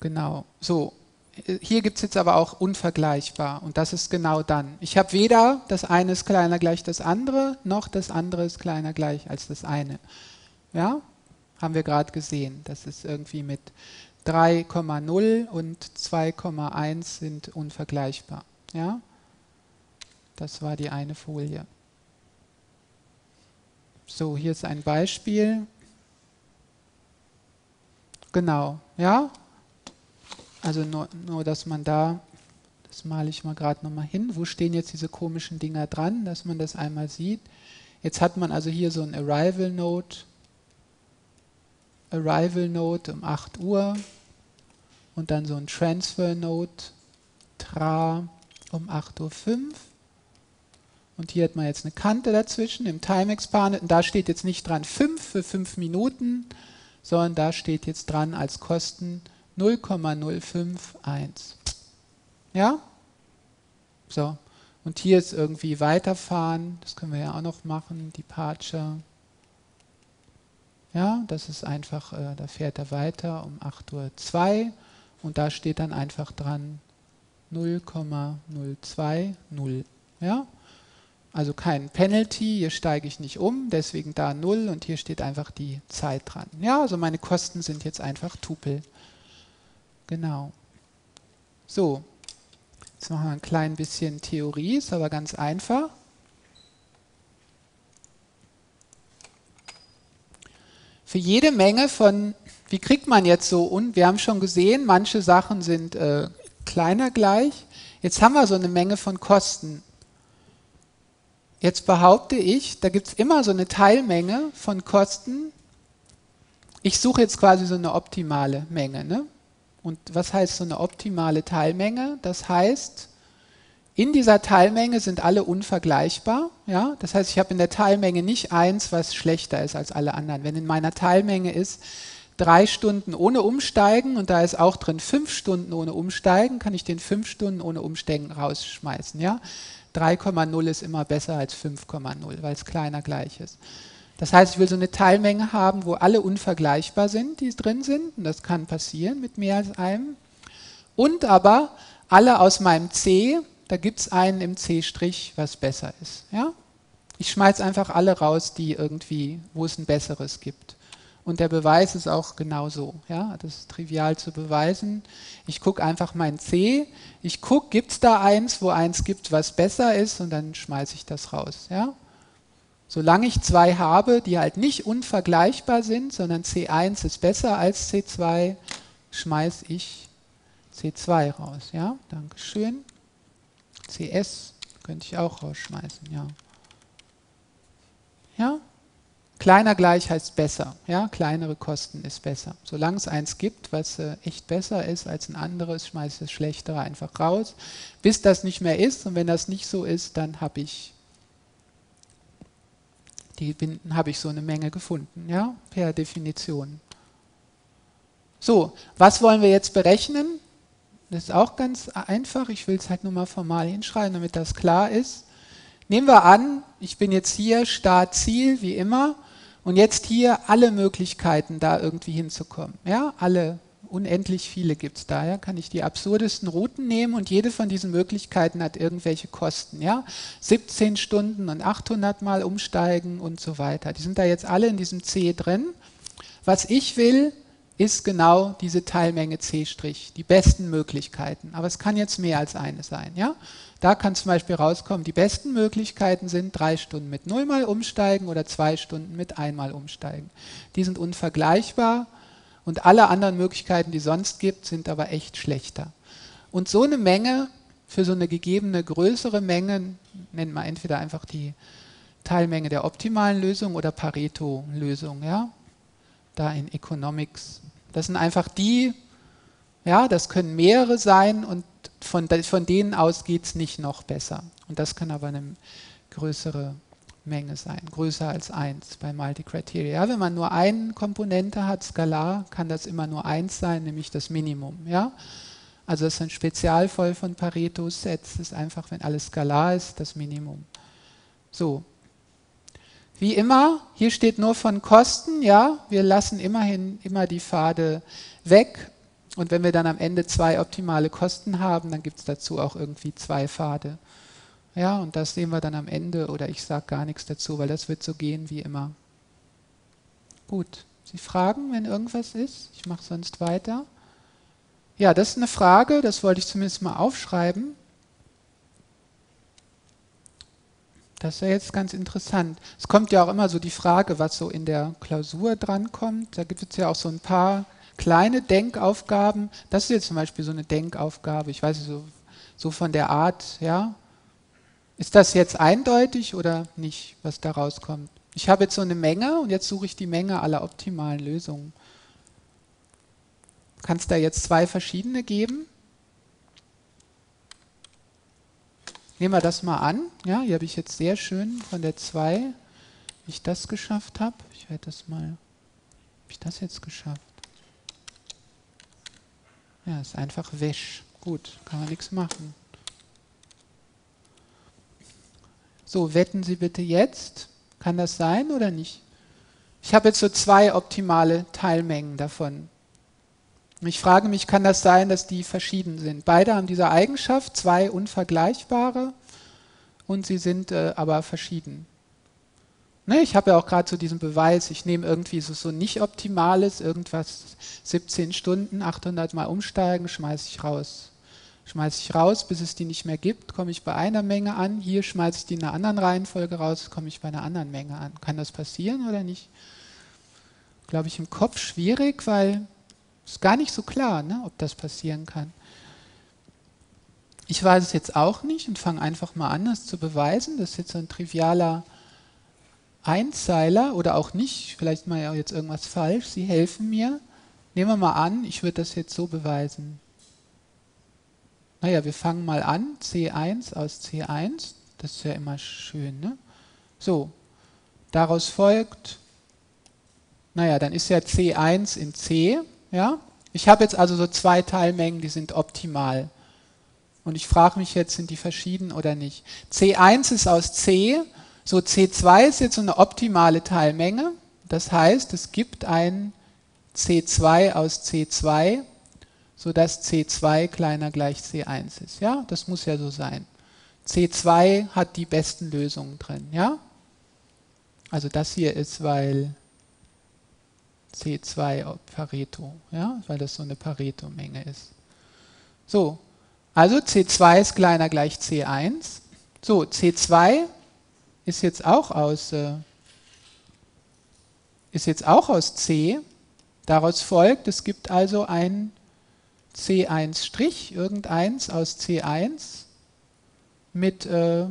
Genau, so. Hier gibt es jetzt aber auch unvergleichbar und das ist genau dann. Ich habe weder das eine ist kleiner gleich das andere, noch das andere ist kleiner gleich als das eine. Ja, haben wir gerade gesehen. Das ist irgendwie mit 3,0 und 2,1 sind unvergleichbar. Ja, das war die eine Folie. So, hier ist ein Beispiel. Genau, ja, also nur, nur, dass man da, das male ich mal gerade nochmal hin. Wo stehen jetzt diese komischen Dinger dran, dass man das einmal sieht? Jetzt hat man also hier so ein Arrival Node. Arrival Node um 8 Uhr und dann so ein Transfer Node Tra um 8.05 Uhr. Und hier hat man jetzt eine Kante dazwischen im Time Expanded. Und da steht jetzt nicht dran 5 für 5 Minuten, sondern da steht jetzt dran als Kosten 0,051. Ja? So. Und hier ist irgendwie weiterfahren. Das können wir ja auch noch machen. Departure. Ja, das ist einfach, äh, da fährt er weiter um 8.02 Uhr. Und da steht dann einfach dran 0,020. Ja? Also kein Penalty, hier steige ich nicht um, deswegen da 0 und hier steht einfach die Zeit dran. Ja, also meine Kosten sind jetzt einfach Tupel. Genau. So, jetzt machen wir ein klein bisschen Theorie, ist aber ganz einfach. Für jede Menge von, wie kriegt man jetzt so, und wir haben schon gesehen, manche Sachen sind äh, kleiner gleich. Jetzt haben wir so eine Menge von Kosten. Jetzt behaupte ich, da gibt es immer so eine Teilmenge von Kosten. Ich suche jetzt quasi so eine optimale Menge. Ne? Und was heißt so eine optimale Teilmenge? Das heißt, in dieser Teilmenge sind alle unvergleichbar. Ja? Das heißt, ich habe in der Teilmenge nicht eins, was schlechter ist als alle anderen. Wenn in meiner Teilmenge ist, drei Stunden ohne Umsteigen und da ist auch drin fünf Stunden ohne Umsteigen, kann ich den fünf Stunden ohne Umsteigen rausschmeißen. Ja? 3,0 ist immer besser als 5,0, weil es kleiner gleich ist. Das heißt, ich will so eine Teilmenge haben, wo alle unvergleichbar sind, die drin sind. Und das kann passieren mit mehr als einem. Und aber alle aus meinem C, da gibt es einen im C', was besser ist. Ja? Ich schmeiße einfach alle raus, die irgendwie, wo es ein besseres gibt. Und der Beweis ist auch genauso. Ja? Das ist trivial zu beweisen. Ich gucke einfach mein C. Ich gucke, gibt es da eins, wo eins gibt, was besser ist, und dann schmeiße ich das raus. Ja? Solange ich zwei habe, die halt nicht unvergleichbar sind, sondern C1 ist besser als C2, schmeiße ich C2 raus. Ja? Dankeschön. CS könnte ich auch rausschmeißen. Ja. Ja? Kleiner gleich heißt besser. Ja? Kleinere Kosten ist besser. Solange es eins gibt, was äh, echt besser ist als ein anderes, schmeiße ich das Schlechtere einfach raus. Bis das nicht mehr ist und wenn das nicht so ist, dann habe ich die habe ich so eine Menge gefunden, ja, per Definition. So, was wollen wir jetzt berechnen? Das ist auch ganz einfach. Ich will es halt nur mal formal hinschreiben, damit das klar ist. Nehmen wir an, ich bin jetzt hier Start, Ziel, wie immer. Und jetzt hier alle Möglichkeiten, da irgendwie hinzukommen. Ja, alle, unendlich viele gibt es da. Ja? Kann ich die absurdesten Routen nehmen und jede von diesen Möglichkeiten hat irgendwelche Kosten. Ja? 17 Stunden und 800 Mal umsteigen und so weiter. Die sind da jetzt alle in diesem C drin. Was ich will, ist genau diese Teilmenge C', die besten Möglichkeiten. Aber es kann jetzt mehr als eine sein. Ja? Da kann zum Beispiel rauskommen, die besten Möglichkeiten sind drei Stunden mit nullmal umsteigen oder zwei Stunden mit einmal umsteigen. Die sind unvergleichbar und alle anderen Möglichkeiten, die sonst gibt, sind aber echt schlechter. Und so eine Menge für so eine gegebene größere Menge nennt man entweder einfach die Teilmenge der optimalen Lösung oder Pareto-Lösung. Ja? Da in Economics das sind einfach die, ja, das können mehrere sein und von, von denen aus geht es nicht noch besser. Und das kann aber eine größere Menge sein, größer als 1 bei Multicriteria. Ja, wenn man nur eine Komponente hat, skalar, kann das immer nur 1 sein, nämlich das Minimum. Ja? Also das ist ein Spezialfall von Pareto-Sets, ist einfach, wenn alles skalar ist, das Minimum. So, wie immer, hier steht nur von Kosten, ja, wir lassen immerhin immer die Pfade weg. Und wenn wir dann am Ende zwei optimale Kosten haben, dann gibt es dazu auch irgendwie zwei Pfade. Ja, und das sehen wir dann am Ende oder ich sage gar nichts dazu, weil das wird so gehen wie immer. Gut, Sie fragen, wenn irgendwas ist? Ich mache sonst weiter. Ja, das ist eine Frage, das wollte ich zumindest mal aufschreiben. Das ist ja jetzt ganz interessant. Es kommt ja auch immer so die Frage, was so in der Klausur drankommt. Da gibt es ja auch so ein paar kleine Denkaufgaben. Das ist jetzt zum Beispiel so eine Denkaufgabe. Ich weiß nicht, so So von der Art, ja. Ist das jetzt eindeutig oder nicht, was da rauskommt? Ich habe jetzt so eine Menge und jetzt suche ich die Menge aller optimalen Lösungen. Kann es da jetzt zwei verschiedene geben? Nehmen wir das mal an. Ja, hier habe ich jetzt sehr schön von der 2, wie ich das geschafft habe. Ich werde das mal, habe ich das jetzt geschafft? Ja, ist einfach wäsch. Gut, kann man nichts machen. So, wetten Sie bitte jetzt. Kann das sein oder nicht? Ich habe jetzt so zwei optimale Teilmengen davon. Ich frage mich, kann das sein, dass die verschieden sind? Beide haben diese Eigenschaft, zwei unvergleichbare, und sie sind äh, aber verschieden. Ne, ich habe ja auch gerade so diesen Beweis, ich nehme irgendwie so, so nicht optimales, irgendwas 17 Stunden, 800 Mal umsteigen, schmeiße ich raus. Schmeiße ich raus, bis es die nicht mehr gibt, komme ich bei einer Menge an. Hier schmeiße ich die in einer anderen Reihenfolge raus, komme ich bei einer anderen Menge an. Kann das passieren oder nicht? Glaube ich im Kopf schwierig, weil ist gar nicht so klar, ne, ob das passieren kann. Ich weiß es jetzt auch nicht und fange einfach mal an, das zu beweisen. Das ist jetzt so ein trivialer Einzeiler oder auch nicht. Vielleicht mal jetzt irgendwas falsch. Sie helfen mir. Nehmen wir mal an, ich würde das jetzt so beweisen. Naja, wir fangen mal an. C1 aus C1. Das ist ja immer schön, ne? So, daraus folgt, naja, dann ist ja C1 in C. Ja? Ich habe jetzt also so zwei Teilmengen, die sind optimal. Und ich frage mich jetzt, sind die verschieden oder nicht? C1 ist aus C, so C2 ist jetzt so eine optimale Teilmenge. Das heißt, es gibt ein C2 aus C2, sodass C2 kleiner gleich C1 ist. Ja, das muss ja so sein. C2 hat die besten Lösungen drin. Ja, also das hier ist, weil C2 Pareto, ja, weil das so eine Pareto-Menge ist. So, also C2 ist kleiner gleich C1. So, C2 ist jetzt auch aus, äh, ist jetzt auch aus C. Daraus folgt, es gibt also ein C1', irgendeins aus C1 mit äh,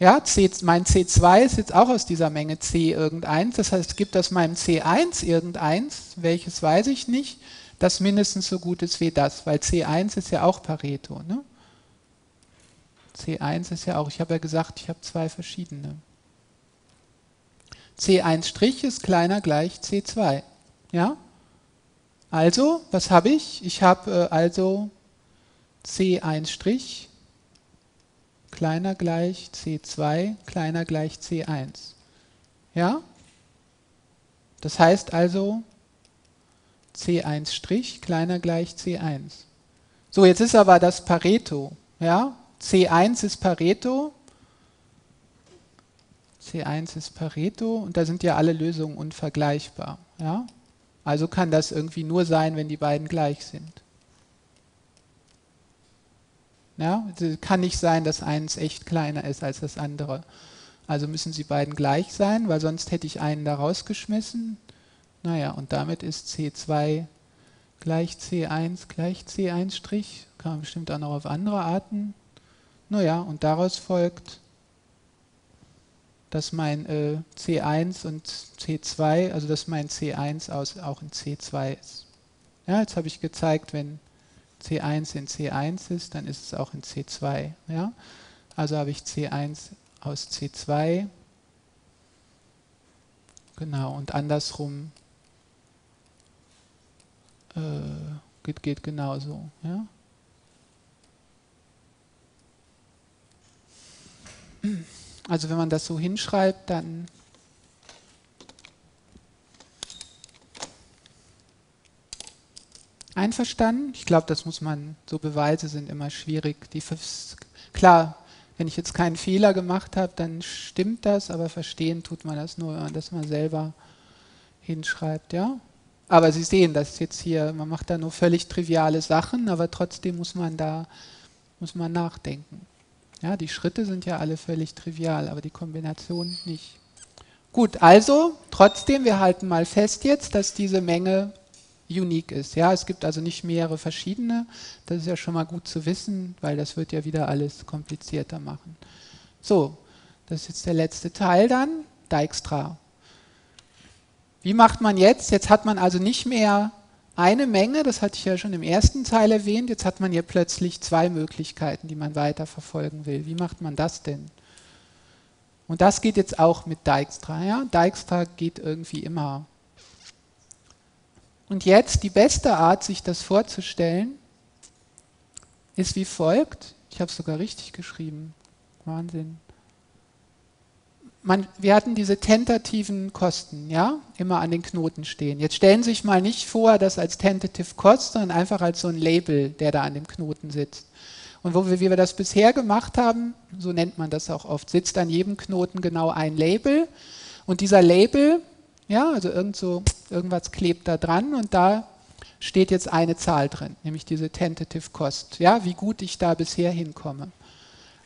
ja, C, mein C2 ist jetzt auch aus dieser Menge C irgendeins. Das heißt, gibt aus meinem C1 irgendeins, welches weiß ich nicht, das mindestens so gut ist wie das, weil C1 ist ja auch Pareto. Ne? C1 ist ja auch, ich habe ja gesagt, ich habe zwei verschiedene. C1' ist kleiner gleich C2. Ja? Also, was habe ich? Ich habe äh, also C1' kleiner gleich C2 kleiner gleich C1. Ja? Das heißt also C1' kleiner gleich C1. So, jetzt ist aber das Pareto. Ja? C1 ist Pareto. C1 ist Pareto und da sind ja alle Lösungen unvergleichbar. Ja? Also kann das irgendwie nur sein, wenn die beiden gleich sind. Ja, es kann nicht sein, dass eins echt kleiner ist als das andere. Also müssen sie beiden gleich sein, weil sonst hätte ich einen da rausgeschmissen. Naja, und damit ist C2 gleich C1 gleich C1 Strich. Kann man bestimmt auch noch auf andere Arten. Naja, und daraus folgt, dass mein äh, C1 und C2, also dass mein C1 aus, auch in C2 ist. Ja, jetzt habe ich gezeigt, wenn C1 in C1 ist, dann ist es auch in C2. Ja? Also habe ich C1 aus C2. Genau, und andersrum äh, geht, geht genauso. Ja? Also wenn man das so hinschreibt, dann Einverstanden? Ich glaube, das muss man, so Beweise sind immer schwierig. Die, klar, wenn ich jetzt keinen Fehler gemacht habe, dann stimmt das, aber verstehen tut man das nur, wenn man das mal selber hinschreibt, ja? Aber Sie sehen das jetzt hier, man macht da nur völlig triviale Sachen, aber trotzdem muss man da, muss man nachdenken. Ja, die Schritte sind ja alle völlig trivial, aber die Kombination nicht. Gut, also trotzdem, wir halten mal fest jetzt, dass diese Menge unique ist. Ja, es gibt also nicht mehrere verschiedene. Das ist ja schon mal gut zu wissen, weil das wird ja wieder alles komplizierter machen. So, das ist jetzt der letzte Teil dann, Dijkstra. Wie macht man jetzt? Jetzt hat man also nicht mehr eine Menge, das hatte ich ja schon im ersten Teil erwähnt, jetzt hat man hier plötzlich zwei Möglichkeiten, die man weiter verfolgen will. Wie macht man das denn? Und das geht jetzt auch mit Dijkstra. Ja? Dijkstra geht irgendwie immer. Und jetzt die beste Art, sich das vorzustellen, ist wie folgt. Ich habe es sogar richtig geschrieben. Wahnsinn man, wir hatten diese tentativen Kosten, ja, immer an den Knoten stehen. Jetzt stellen Sie sich mal nicht vor, das als Tentative Cost, sondern einfach als so ein Label, der da an dem Knoten sitzt. Und wo wir, wie wir das bisher gemacht haben, so nennt man das auch oft, sitzt an jedem Knoten genau ein Label. Und dieser Label, ja, also irgend irgendwas klebt da dran und da steht jetzt eine Zahl drin, nämlich diese Tentative Cost, ja, wie gut ich da bisher hinkomme.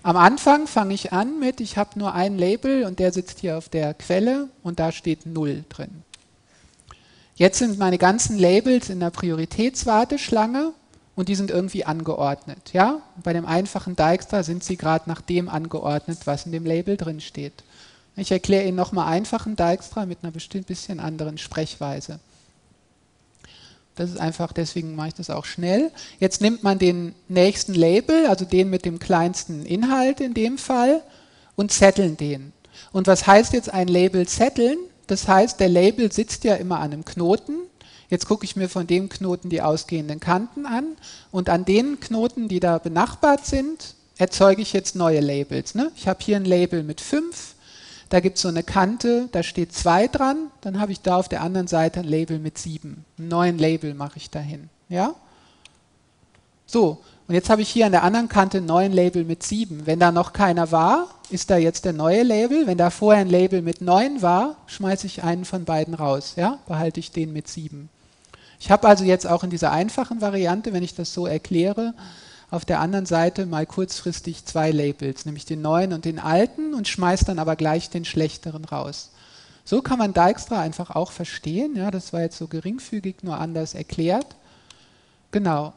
Am Anfang fange ich an mit, ich habe nur ein Label und der sitzt hier auf der Quelle und da steht 0 drin. Jetzt sind meine ganzen Labels in der Prioritätswarteschlange und die sind irgendwie angeordnet. Ja? Bei dem einfachen Dijkstra sind sie gerade nach dem angeordnet, was in dem Label drin steht. Ich erkläre Ihnen nochmal einfachen Dijkstra mit einer bestimmt bisschen anderen Sprechweise. Das ist einfach, deswegen mache ich das auch schnell. Jetzt nimmt man den nächsten Label, also den mit dem kleinsten Inhalt in dem Fall, und zetteln den. Und was heißt jetzt ein Label zetteln? Das heißt, der Label sitzt ja immer an einem Knoten. Jetzt gucke ich mir von dem Knoten die ausgehenden Kanten an und an den Knoten, die da benachbart sind, erzeuge ich jetzt neue Labels. Ne? Ich habe hier ein Label mit 5, da gibt es so eine Kante, da steht 2 dran, dann habe ich da auf der anderen Seite ein Label mit 7. Einen neuen Label mache ich dahin. Ja? So, und jetzt habe ich hier an der anderen Kante einen neuen Label mit 7. Wenn da noch keiner war, ist da jetzt der neue Label. Wenn da vorher ein Label mit 9 war, schmeiße ich einen von beiden raus. Ja? Behalte ich den mit 7. Ich habe also jetzt auch in dieser einfachen Variante, wenn ich das so erkläre, auf der anderen Seite mal kurzfristig zwei Labels, nämlich den neuen und den alten und schmeißt dann aber gleich den schlechteren raus. So kann man Dijkstra einfach auch verstehen. Ja, das war jetzt so geringfügig, nur anders erklärt. Genau.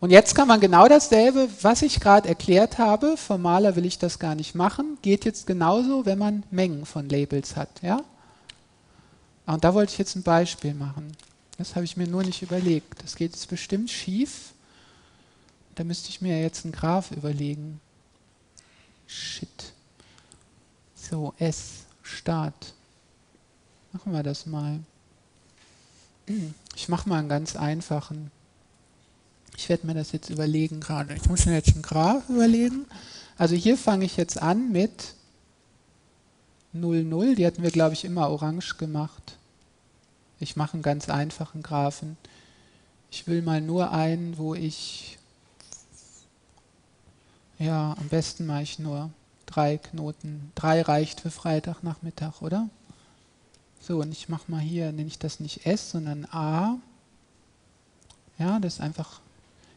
Und jetzt kann man genau dasselbe, was ich gerade erklärt habe, formaler will ich das gar nicht machen, geht jetzt genauso, wenn man Mengen von Labels hat. Ja? Und da wollte ich jetzt ein Beispiel machen. Das habe ich mir nur nicht überlegt. Das geht jetzt bestimmt schief. Da müsste ich mir jetzt einen Graph überlegen. Shit. So, S, Start. Machen wir das mal. Ich mache mal einen ganz einfachen. Ich werde mir das jetzt überlegen gerade. Ich muss mir jetzt einen Graph überlegen. Also hier fange ich jetzt an mit 0, 0. Die hatten wir, glaube ich, immer orange gemacht. Ich mache einen ganz einfachen Graphen. Ich will mal nur einen, wo ich ja, am besten mache ich nur drei Knoten. Drei reicht für Freitagnachmittag, oder? So, und ich mache mal hier, nenne ich das nicht S, sondern A. Ja, das ist einfach,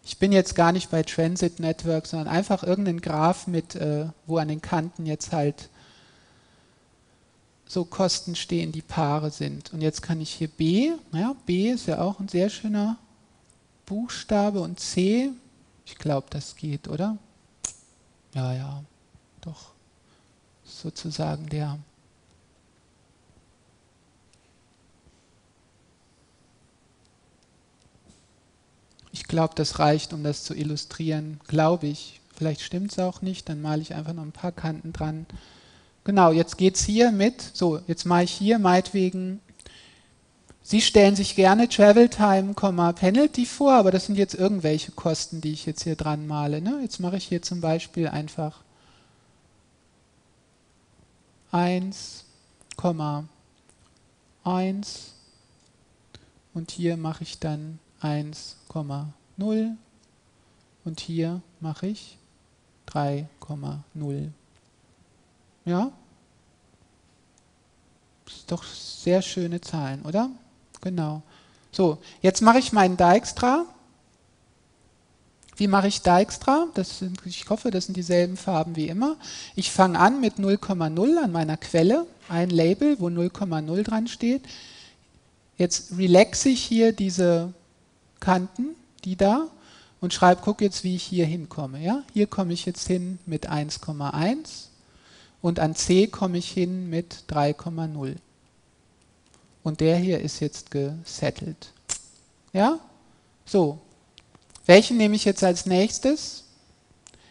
ich bin jetzt gar nicht bei Transit Network, sondern einfach irgendein Graph mit, äh, wo an den Kanten jetzt halt so Kosten stehen, die Paare sind. Und jetzt kann ich hier B, ja, B ist ja auch ein sehr schöner Buchstabe und C, ich glaube, das geht, oder? Ja, ja, doch sozusagen der Ich glaube, das reicht, um das zu illustrieren, glaube ich. Vielleicht stimmt es auch nicht, dann male ich einfach noch ein paar Kanten dran. Genau, jetzt geht es hier mit, so, jetzt mache ich hier meinetwegen Sie stellen sich gerne Travel Time, Penalty vor, aber das sind jetzt irgendwelche Kosten, die ich jetzt hier dran male. Ne? Jetzt mache ich hier zum Beispiel einfach 1, 1 und hier mache ich dann 1,0 und hier mache ich 3,0. Ja? Das ist doch sehr schöne Zahlen, oder? Genau. So, jetzt mache ich meinen Dijkstra. Wie mache ich Dijkstra? Das sind, ich hoffe, das sind dieselben Farben wie immer. Ich fange an mit 0,0 an meiner Quelle, ein Label, wo 0,0 dran steht. Jetzt relaxe ich hier diese Kanten, die da, und schreibe, guck jetzt, wie ich hier hinkomme. Ja? Hier komme ich jetzt hin mit 1,1 und an C komme ich hin mit 3,0. Und der hier ist jetzt gesettelt. Ja? So. Welchen nehme ich jetzt als nächstes?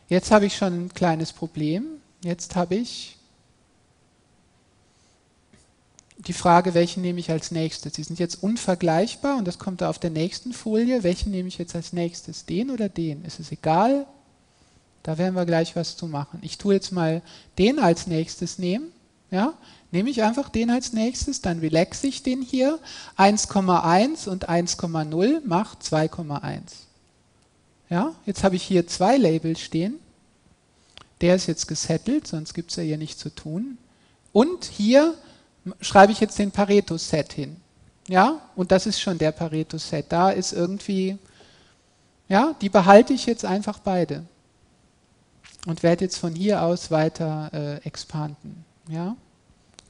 Jetzt habe ich schon ein kleines Problem. Jetzt habe ich die Frage, welchen nehme ich als nächstes? Die sind jetzt unvergleichbar und das kommt da auf der nächsten Folie. Welchen nehme ich jetzt als nächstes? Den oder den? Ist es egal? Da werden wir gleich was zu machen. Ich tue jetzt mal den als nächstes nehmen. Ja? Nehme ich einfach den als nächstes, dann relaxe ich den hier. 1,1 und 1,0 macht 2,1. Ja? Jetzt habe ich hier zwei Labels stehen. Der ist jetzt gesettelt, sonst gibt es ja hier nichts zu tun. Und hier schreibe ich jetzt den Pareto-Set hin. Ja, und das ist schon der Pareto-Set. Da ist irgendwie, ja, die behalte ich jetzt einfach beide. Und werde jetzt von hier aus weiter äh, expanden. Ja,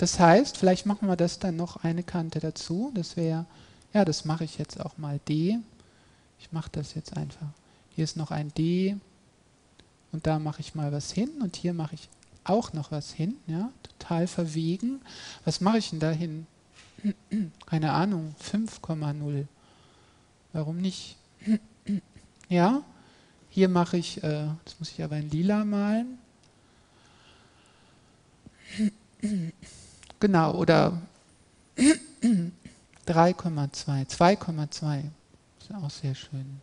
das heißt, vielleicht machen wir das dann noch eine Kante dazu. Das wäre, ja, das mache ich jetzt auch mal D. Ich mache das jetzt einfach. Hier ist noch ein D. Und da mache ich mal was hin. Und hier mache ich auch noch was hin, ja, total verwegen. Was mache ich denn da hin? Keine Ahnung, 5,0. Warum nicht? Ja, hier mache ich, äh, das muss ich aber in lila malen. Genau, oder 3,2, 2,2. Ist auch sehr schön.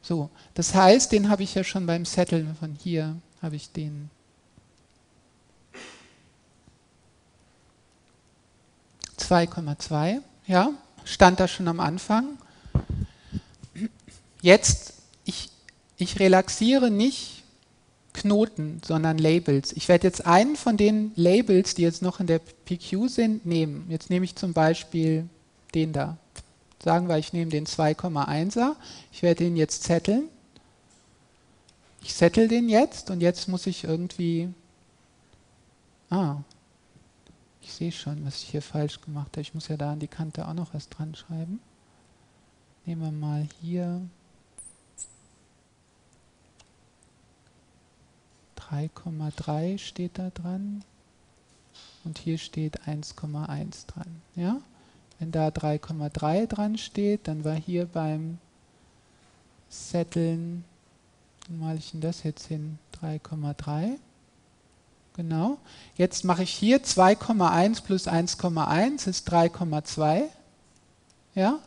So, das heißt, den habe ich ja schon beim Setteln von hier, habe ich den 2,2, ja, stand da schon am Anfang. Jetzt, ich, ich relaxiere nicht Knoten, sondern Labels. Ich werde jetzt einen von den Labels, die jetzt noch in der PQ sind, nehmen. Jetzt nehme ich zum Beispiel den da. Sagen wir, ich nehme den 2,1er. Ich werde den jetzt zetteln. Ich settle den jetzt und jetzt muss ich irgendwie... Ah, ich sehe schon, was ich hier falsch gemacht habe. Ich muss ja da an die Kante auch noch was dran schreiben. Nehmen wir mal hier 3,3 steht da dran und hier steht 1,1 dran. Ja? Wenn da 3,3 dran steht, dann war hier beim Setteln, wie male ich denn das jetzt hin? 3,3. Genau. Jetzt mache ich hier 2,1 plus 1,1 ist 3,2. Ja?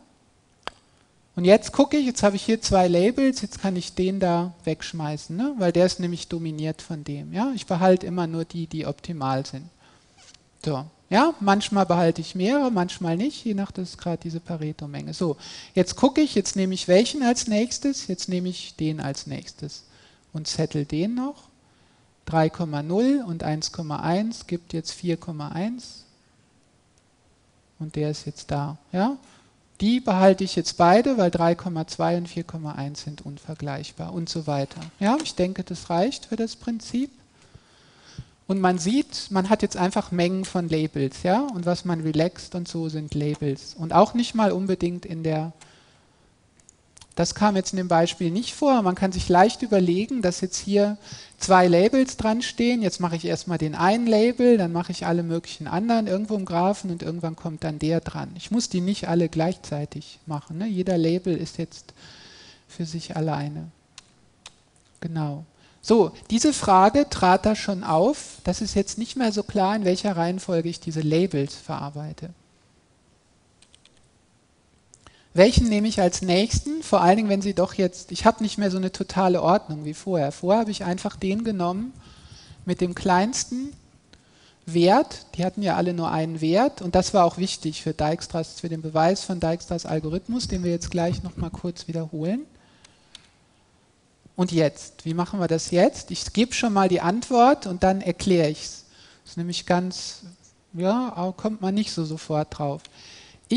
Und jetzt gucke ich, jetzt habe ich hier zwei Labels, jetzt kann ich den da wegschmeißen, ne? weil der ist nämlich dominiert von dem. Ja? Ich behalte immer nur die, die optimal sind. So. Ja, manchmal behalte ich mehrere, manchmal nicht, je nach das ist gerade diese Pareto-Menge. So, jetzt gucke ich, jetzt nehme ich welchen als nächstes, jetzt nehme ich den als nächstes und zettel den noch. 3,0 und 1,1 gibt jetzt 4,1 und der ist jetzt da. Ja? Die behalte ich jetzt beide, weil 3,2 und 4,1 sind unvergleichbar und so weiter. Ja, ich denke, das reicht für das Prinzip. Und man sieht, man hat jetzt einfach Mengen von Labels, ja, und was man relaxt und so sind Labels. Und auch nicht mal unbedingt in der das kam jetzt in dem Beispiel nicht vor. Man kann sich leicht überlegen, dass jetzt hier zwei Labels dran stehen. Jetzt mache ich erstmal den einen Label, dann mache ich alle möglichen anderen irgendwo im Graphen und irgendwann kommt dann der dran. Ich muss die nicht alle gleichzeitig machen. Ne? Jeder Label ist jetzt für sich alleine. Genau. So, diese Frage trat da schon auf. Das ist jetzt nicht mehr so klar, in welcher Reihenfolge ich diese Labels verarbeite. Welchen nehme ich als nächsten? Vor allen Dingen, wenn Sie doch jetzt, ich habe nicht mehr so eine totale Ordnung wie vorher. Vorher habe ich einfach den genommen mit dem kleinsten Wert. Die hatten ja alle nur einen Wert und das war auch wichtig für Dijkstras, für den Beweis von Dijkstras Algorithmus, den wir jetzt gleich nochmal kurz wiederholen. Und jetzt, wie machen wir das jetzt? Ich gebe schon mal die Antwort und dann erkläre ich es. Das ist nämlich ganz, ja, kommt man nicht so sofort drauf.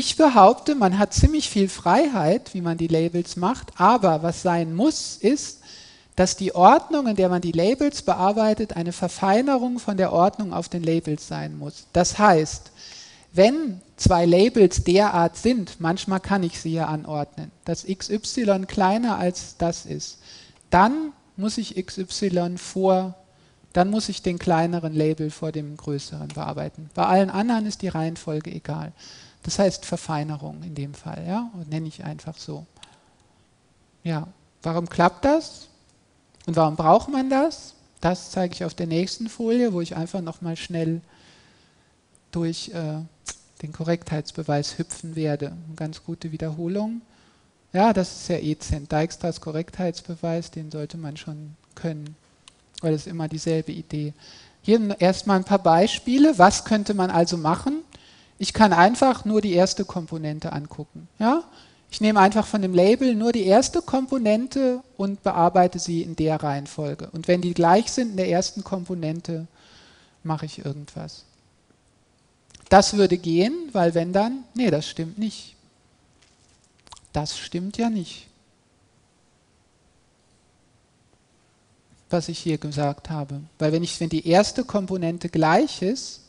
Ich behaupte, man hat ziemlich viel Freiheit, wie man die Labels macht, aber was sein muss, ist, dass die Ordnung, in der man die Labels bearbeitet, eine Verfeinerung von der Ordnung auf den Labels sein muss. Das heißt, wenn zwei Labels derart sind, manchmal kann ich sie ja anordnen, dass XY kleiner als das ist, dann muss ich XY vor, dann muss ich den kleineren Label vor dem größeren bearbeiten. Bei allen anderen ist die Reihenfolge egal. Das heißt Verfeinerung in dem Fall, ja, nenne ich einfach so. Ja, warum klappt das? Und warum braucht man das? Das zeige ich auf der nächsten Folie, wo ich einfach nochmal schnell durch äh, den Korrektheitsbeweis hüpfen werde. Eine ganz gute Wiederholung. Ja, das ist ja EZENT. Dijkstras Korrektheitsbeweis, den sollte man schon können, weil es immer dieselbe Idee. Hier erstmal ein paar Beispiele. Was könnte man also machen? Ich kann einfach nur die erste Komponente angucken. Ja? Ich nehme einfach von dem Label nur die erste Komponente und bearbeite sie in der Reihenfolge. Und wenn die gleich sind in der ersten Komponente, mache ich irgendwas. Das würde gehen, weil wenn dann, nee, das stimmt nicht. Das stimmt ja nicht. Was ich hier gesagt habe. Weil wenn, ich, wenn die erste Komponente gleich ist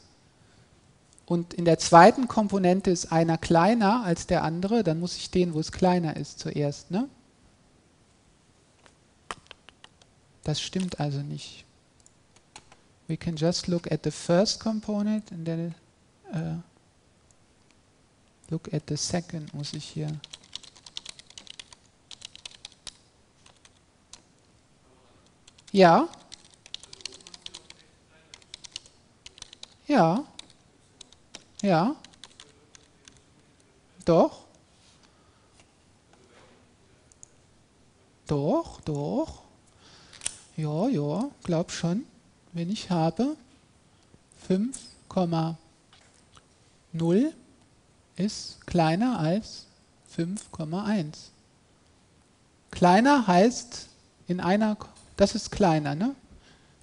und in der zweiten Komponente ist einer kleiner als der andere, dann muss ich den, wo es kleiner ist, zuerst. Ne? Das stimmt also nicht. We can just look at the first component and then uh, look at the second, muss ich hier. Ja. Ja. Ja. Doch. Doch, doch. Ja, ja, glaub schon. Wenn ich habe 5,0 ist kleiner als 5,1. Kleiner heißt in einer das ist kleiner. Ne?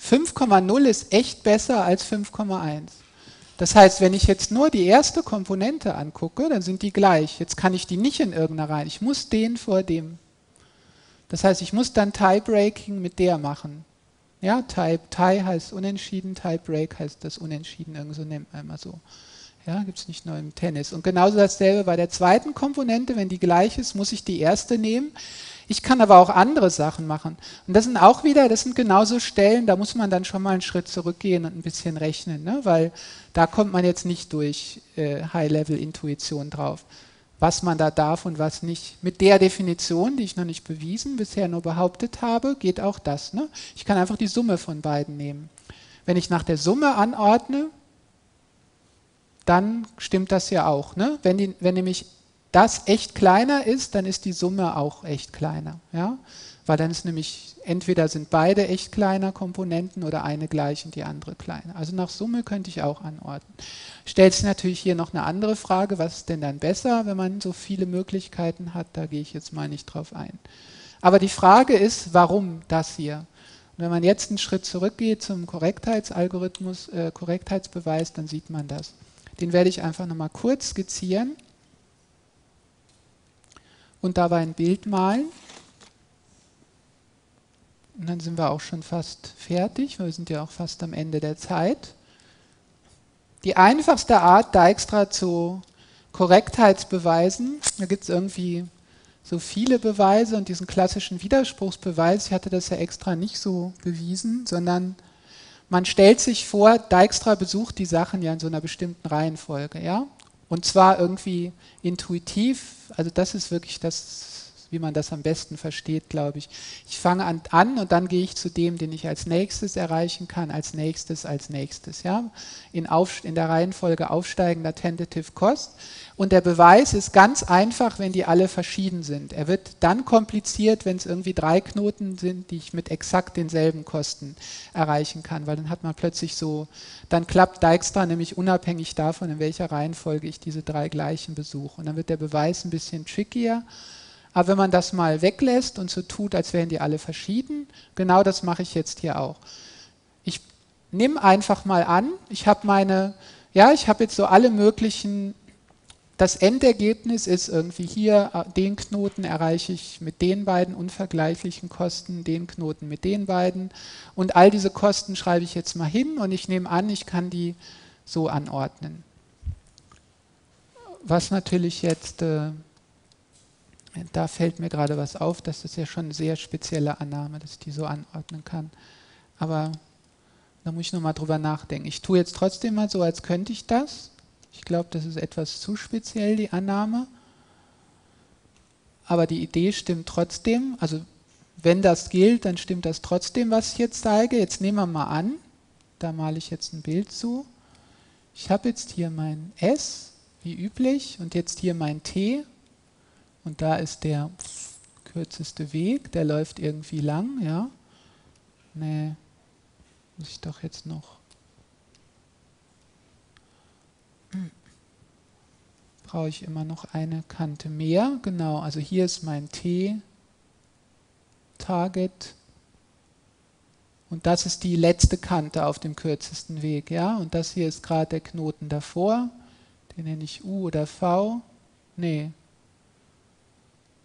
5,0 ist echt besser als 5,1. Das heißt, wenn ich jetzt nur die erste Komponente angucke, dann sind die gleich. Jetzt kann ich die nicht in irgendeiner Reihe. Ich muss den vor dem. Das heißt, ich muss dann Tie-Breaking mit der machen. Ja, Tie, Tie heißt unentschieden, Tie-Break heißt das unentschieden, irgend so nennt man immer so. Ja, gibt es nicht nur im Tennis. Und genauso dasselbe bei der zweiten Komponente, wenn die gleich ist, muss ich die erste nehmen. Ich kann aber auch andere Sachen machen. Und das sind auch wieder, das sind genauso Stellen, da muss man dann schon mal einen Schritt zurückgehen und ein bisschen rechnen, ne? weil da kommt man jetzt nicht durch äh, High-Level-Intuition drauf, was man da darf und was nicht. Mit der Definition, die ich noch nicht bewiesen, bisher nur behauptet habe, geht auch das. Ne? Ich kann einfach die Summe von beiden nehmen. Wenn ich nach der Summe anordne, dann stimmt das ja auch. Ne? Wenn, die, wenn nämlich das echt kleiner ist, dann ist die Summe auch echt kleiner. Ja? Weil dann ist nämlich, entweder sind beide echt kleiner Komponenten oder eine gleich und die andere kleiner. Also nach Summe könnte ich auch anordnen. Stellt sich natürlich hier noch eine andere Frage, was ist denn dann besser, wenn man so viele Möglichkeiten hat? Da gehe ich jetzt mal nicht drauf ein. Aber die Frage ist, warum das hier? Und wenn man jetzt einen Schritt zurückgeht zum Korrektheitsalgorithmus, äh, Korrektheitsbeweis, dann sieht man das. Den werde ich einfach nochmal kurz skizzieren und dabei ein Bild malen. Und dann sind wir auch schon fast fertig, wir sind ja auch fast am Ende der Zeit. Die einfachste Art, Dijkstra zu Korrektheitsbeweisen, da gibt es irgendwie so viele Beweise und diesen klassischen Widerspruchsbeweis, ich hatte das ja extra nicht so bewiesen, sondern man stellt sich vor, Dijkstra besucht die Sachen ja in so einer bestimmten Reihenfolge, ja? Und zwar irgendwie intuitiv, also das ist wirklich das, wie man das am besten versteht, glaube ich. Ich fange an, an, und dann gehe ich zu dem, den ich als nächstes erreichen kann, als nächstes, als nächstes. Ja? In, auf, in der Reihenfolge aufsteigender Tentative Cost. Und der Beweis ist ganz einfach, wenn die alle verschieden sind. Er wird dann kompliziert, wenn es irgendwie drei Knoten sind, die ich mit exakt denselben Kosten erreichen kann, weil dann hat man plötzlich so, dann klappt Dijkstra nämlich unabhängig davon, in welcher Reihenfolge ich diese drei gleichen besuche. Und dann wird der Beweis ein bisschen trickier. Aber wenn man das mal weglässt und so tut, als wären die alle verschieden, genau das mache ich jetzt hier auch. Ich nehme einfach mal an, ich habe meine, ja, ich habe jetzt so alle möglichen das Endergebnis ist irgendwie hier, äh, den Knoten erreiche ich mit den beiden unvergleichlichen Kosten, den Knoten mit den beiden. Und all diese Kosten schreibe ich jetzt mal hin und ich nehme an, ich kann die so anordnen. was natürlich jetzt, äh, da fällt mir gerade was auf, das ja schon eine sehr spezielle Annahme, dass ich die so anordnen kann. Aber da muss ich nochmal drüber nachdenken. Ich tue jetzt trotzdem mal so, als könnte ich das. Ich glaube, das ist etwas zu speziell, die Annahme. Aber die Idee stimmt trotzdem. Also wenn das gilt, dann stimmt das trotzdem, was ich jetzt zeige. Jetzt nehmen wir mal an, da male ich jetzt ein Bild zu. Ich habe jetzt hier mein S, wie üblich, und jetzt hier mein T. Und da ist der kürzeste Weg, der läuft irgendwie lang, ja. Nee, muss ich doch jetzt noch. Brauche ich immer noch eine Kante mehr. Genau, also hier ist mein T. Target. Und das ist die letzte Kante auf dem kürzesten Weg. Ja? Und das hier ist gerade der Knoten davor. Den nenne ich U oder V. Nee.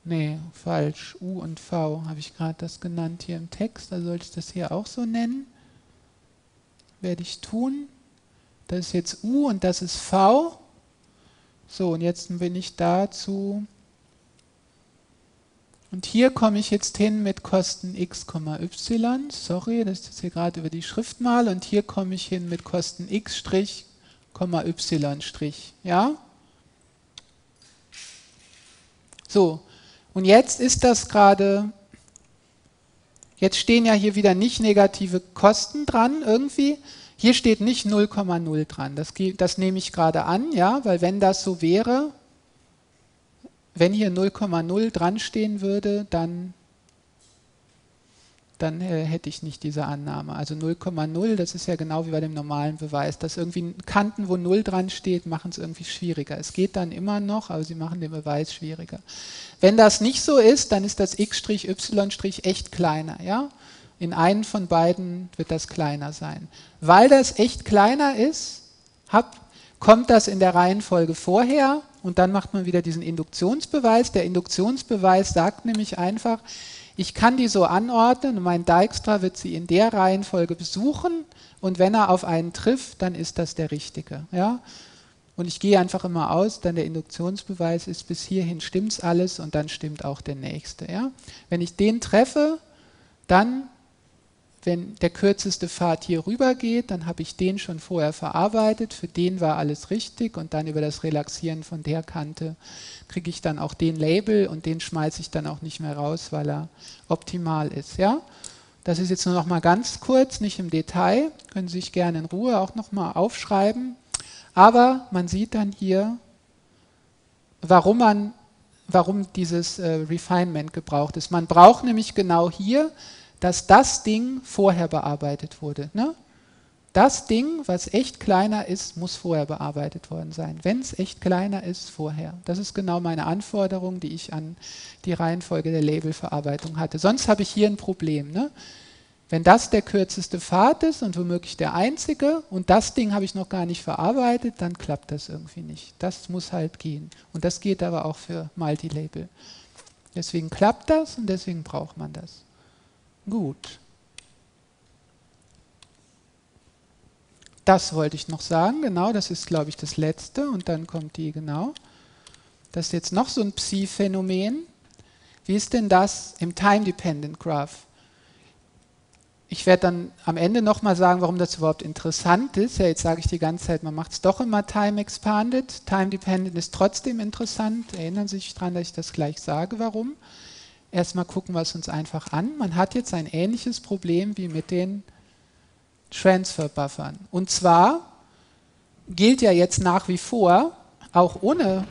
Nee, falsch. U und V habe ich gerade das genannt hier im Text. Da sollte ich das hier auch so nennen werde ich tun. Das ist jetzt U und das ist V. So, und jetzt bin ich dazu. Und hier komme ich jetzt hin mit Kosten x, y. Sorry, das ist jetzt hier gerade über die Schrift mal. Und hier komme ich hin mit Kosten x, y. Ja? So, und jetzt ist das gerade Jetzt stehen ja hier wieder nicht negative Kosten dran irgendwie. Hier steht nicht 0,0 dran. Das, das nehme ich gerade an, ja, weil wenn das so wäre, wenn hier 0,0 dran stehen würde, dann dann äh, hätte ich nicht diese Annahme. Also 0,0, das ist ja genau wie bei dem normalen Beweis, dass irgendwie Kanten, wo 0 dran steht, machen es irgendwie schwieriger. Es geht dann immer noch, aber sie machen den Beweis schwieriger. Wenn das nicht so ist, dann ist das x', y' echt kleiner. Ja? In einem von beiden wird das kleiner sein. Weil das echt kleiner ist, hab, kommt das in der Reihenfolge vorher und dann macht man wieder diesen Induktionsbeweis. Der Induktionsbeweis sagt nämlich einfach, ich kann die so anordnen mein Dijkstra wird sie in der Reihenfolge besuchen und wenn er auf einen trifft, dann ist das der richtige. Ja? Und ich gehe einfach immer aus, dann der Induktionsbeweis ist, bis hierhin stimmt alles und dann stimmt auch der nächste. Ja? Wenn ich den treffe, dann wenn der kürzeste Pfad hier rüber geht, dann habe ich den schon vorher verarbeitet, für den war alles richtig und dann über das Relaxieren von der Kante kriege ich dann auch den Label und den schmeiße ich dann auch nicht mehr raus, weil er optimal ist. Ja? Das ist jetzt nur noch mal ganz kurz, nicht im Detail, können Sie sich gerne in Ruhe auch noch mal aufschreiben. Aber man sieht dann hier, warum man warum dieses äh, Refinement gebraucht ist. Man braucht nämlich genau hier dass das Ding vorher bearbeitet wurde. Ne? Das Ding, was echt kleiner ist, muss vorher bearbeitet worden sein. Wenn es echt kleiner ist, vorher. Das ist genau meine Anforderung, die ich an die Reihenfolge der Labelverarbeitung hatte. Sonst habe ich hier ein Problem. Ne? Wenn das der kürzeste Pfad ist und womöglich der einzige und das Ding habe ich noch gar nicht verarbeitet, dann klappt das irgendwie nicht. Das muss halt gehen. Und das geht aber auch für Multilabel. Deswegen klappt das und deswegen braucht man das. Gut. Das wollte ich noch sagen, genau, das ist, glaube ich, das letzte und dann kommt die, genau. Das ist jetzt noch so ein Psi-Phänomen. Wie ist denn das im Time-Dependent Graph? Ich werde dann am Ende nochmal sagen, warum das überhaupt interessant ist. Ja, jetzt sage ich die ganze Zeit, man macht es doch immer Time-Expanded. Time-Dependent ist trotzdem interessant. Erinnern Sie sich daran, dass ich das gleich sage, warum erstmal gucken wir es uns einfach an. Man hat jetzt ein ähnliches Problem wie mit den Transfer-Buffern. Und zwar gilt ja jetzt nach wie vor, auch ohne,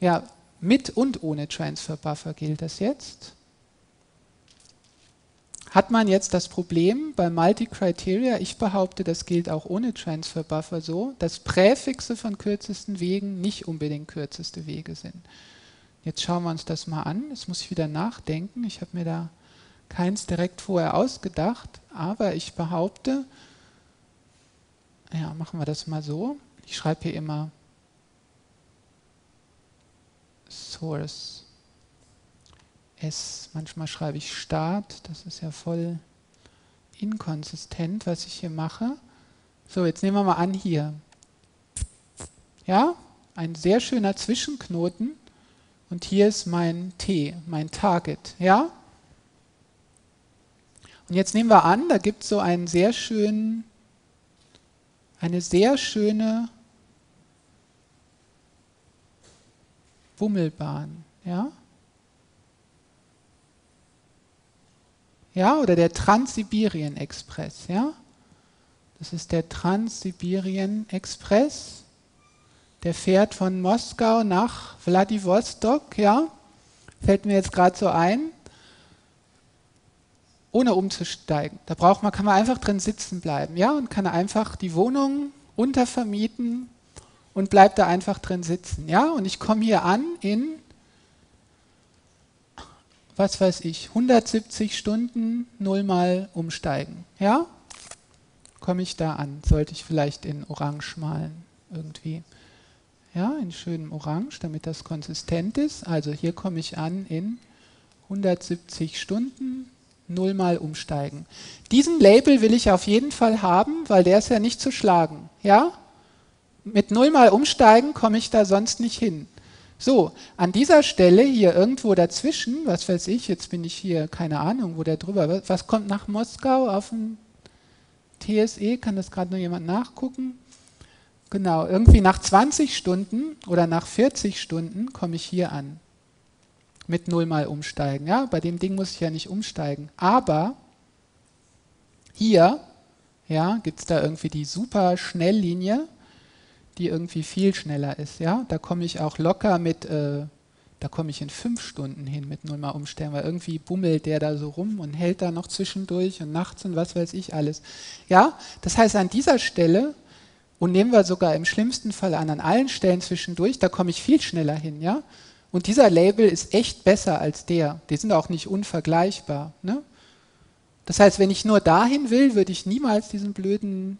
ja, mit und ohne Transfer-Buffer gilt das jetzt, hat man jetzt das Problem bei Multi-Criteria, ich behaupte, das gilt auch ohne Transfer-Buffer so, dass Präfixe von kürzesten Wegen nicht unbedingt kürzeste Wege sind. Jetzt schauen wir uns das mal an. Jetzt muss ich wieder nachdenken. Ich habe mir da keins direkt vorher ausgedacht, aber ich behaupte, ja, machen wir das mal so. Ich schreibe hier immer Source S. Manchmal schreibe ich Start. Das ist ja voll inkonsistent, was ich hier mache. So, jetzt nehmen wir mal an hier. Ja, ein sehr schöner Zwischenknoten und hier ist mein T, mein Target. Ja? Und jetzt nehmen wir an, da gibt es so einen sehr schönen, eine sehr schöne Bummelbahn. Ja? Ja, oder der Transsibirien Express. Ja? Das ist der Transsibirien Express. Der fährt von Moskau nach Vladivostok, ja? Fällt mir jetzt gerade so ein. Ohne umzusteigen. Da braucht man, kann man einfach drin sitzen bleiben, ja? Und kann einfach die Wohnung untervermieten und bleibt da einfach drin sitzen, ja? Und ich komme hier an in was weiß ich, 170 Stunden nullmal umsteigen. Ja? komme ich da an? Sollte ich vielleicht in Orange malen irgendwie? Ja, in schönem Orange, damit das konsistent ist. Also hier komme ich an in 170 Stunden, nullmal umsteigen. Diesen Label will ich auf jeden Fall haben, weil der ist ja nicht zu schlagen. Ja? Mit nullmal umsteigen komme ich da sonst nicht hin. So, an dieser Stelle hier irgendwo dazwischen, was weiß ich, jetzt bin ich hier, keine Ahnung, wo der drüber, was kommt nach Moskau auf dem TSE, kann das gerade noch jemand nachgucken? Genau, irgendwie nach 20 Stunden oder nach 40 Stunden komme ich hier an. Mit null mal umsteigen. Ja, bei dem Ding muss ich ja nicht umsteigen. Aber hier ja, gibt es da irgendwie die super Schnelllinie, die irgendwie viel schneller ist. Ja, da komme ich auch locker mit äh, da komme ich in fünf Stunden hin mit null mal umstellen, weil irgendwie bummelt der da so rum und hält da noch zwischendurch und nachts und was weiß ich alles. Ja, das heißt an dieser Stelle und nehmen wir sogar im schlimmsten Fall an, an allen Stellen zwischendurch, da komme ich viel schneller hin, ja. Und dieser Label ist echt besser als der. Die sind auch nicht unvergleichbar. Ne? Das heißt, wenn ich nur dahin will, würde ich niemals diesen blöden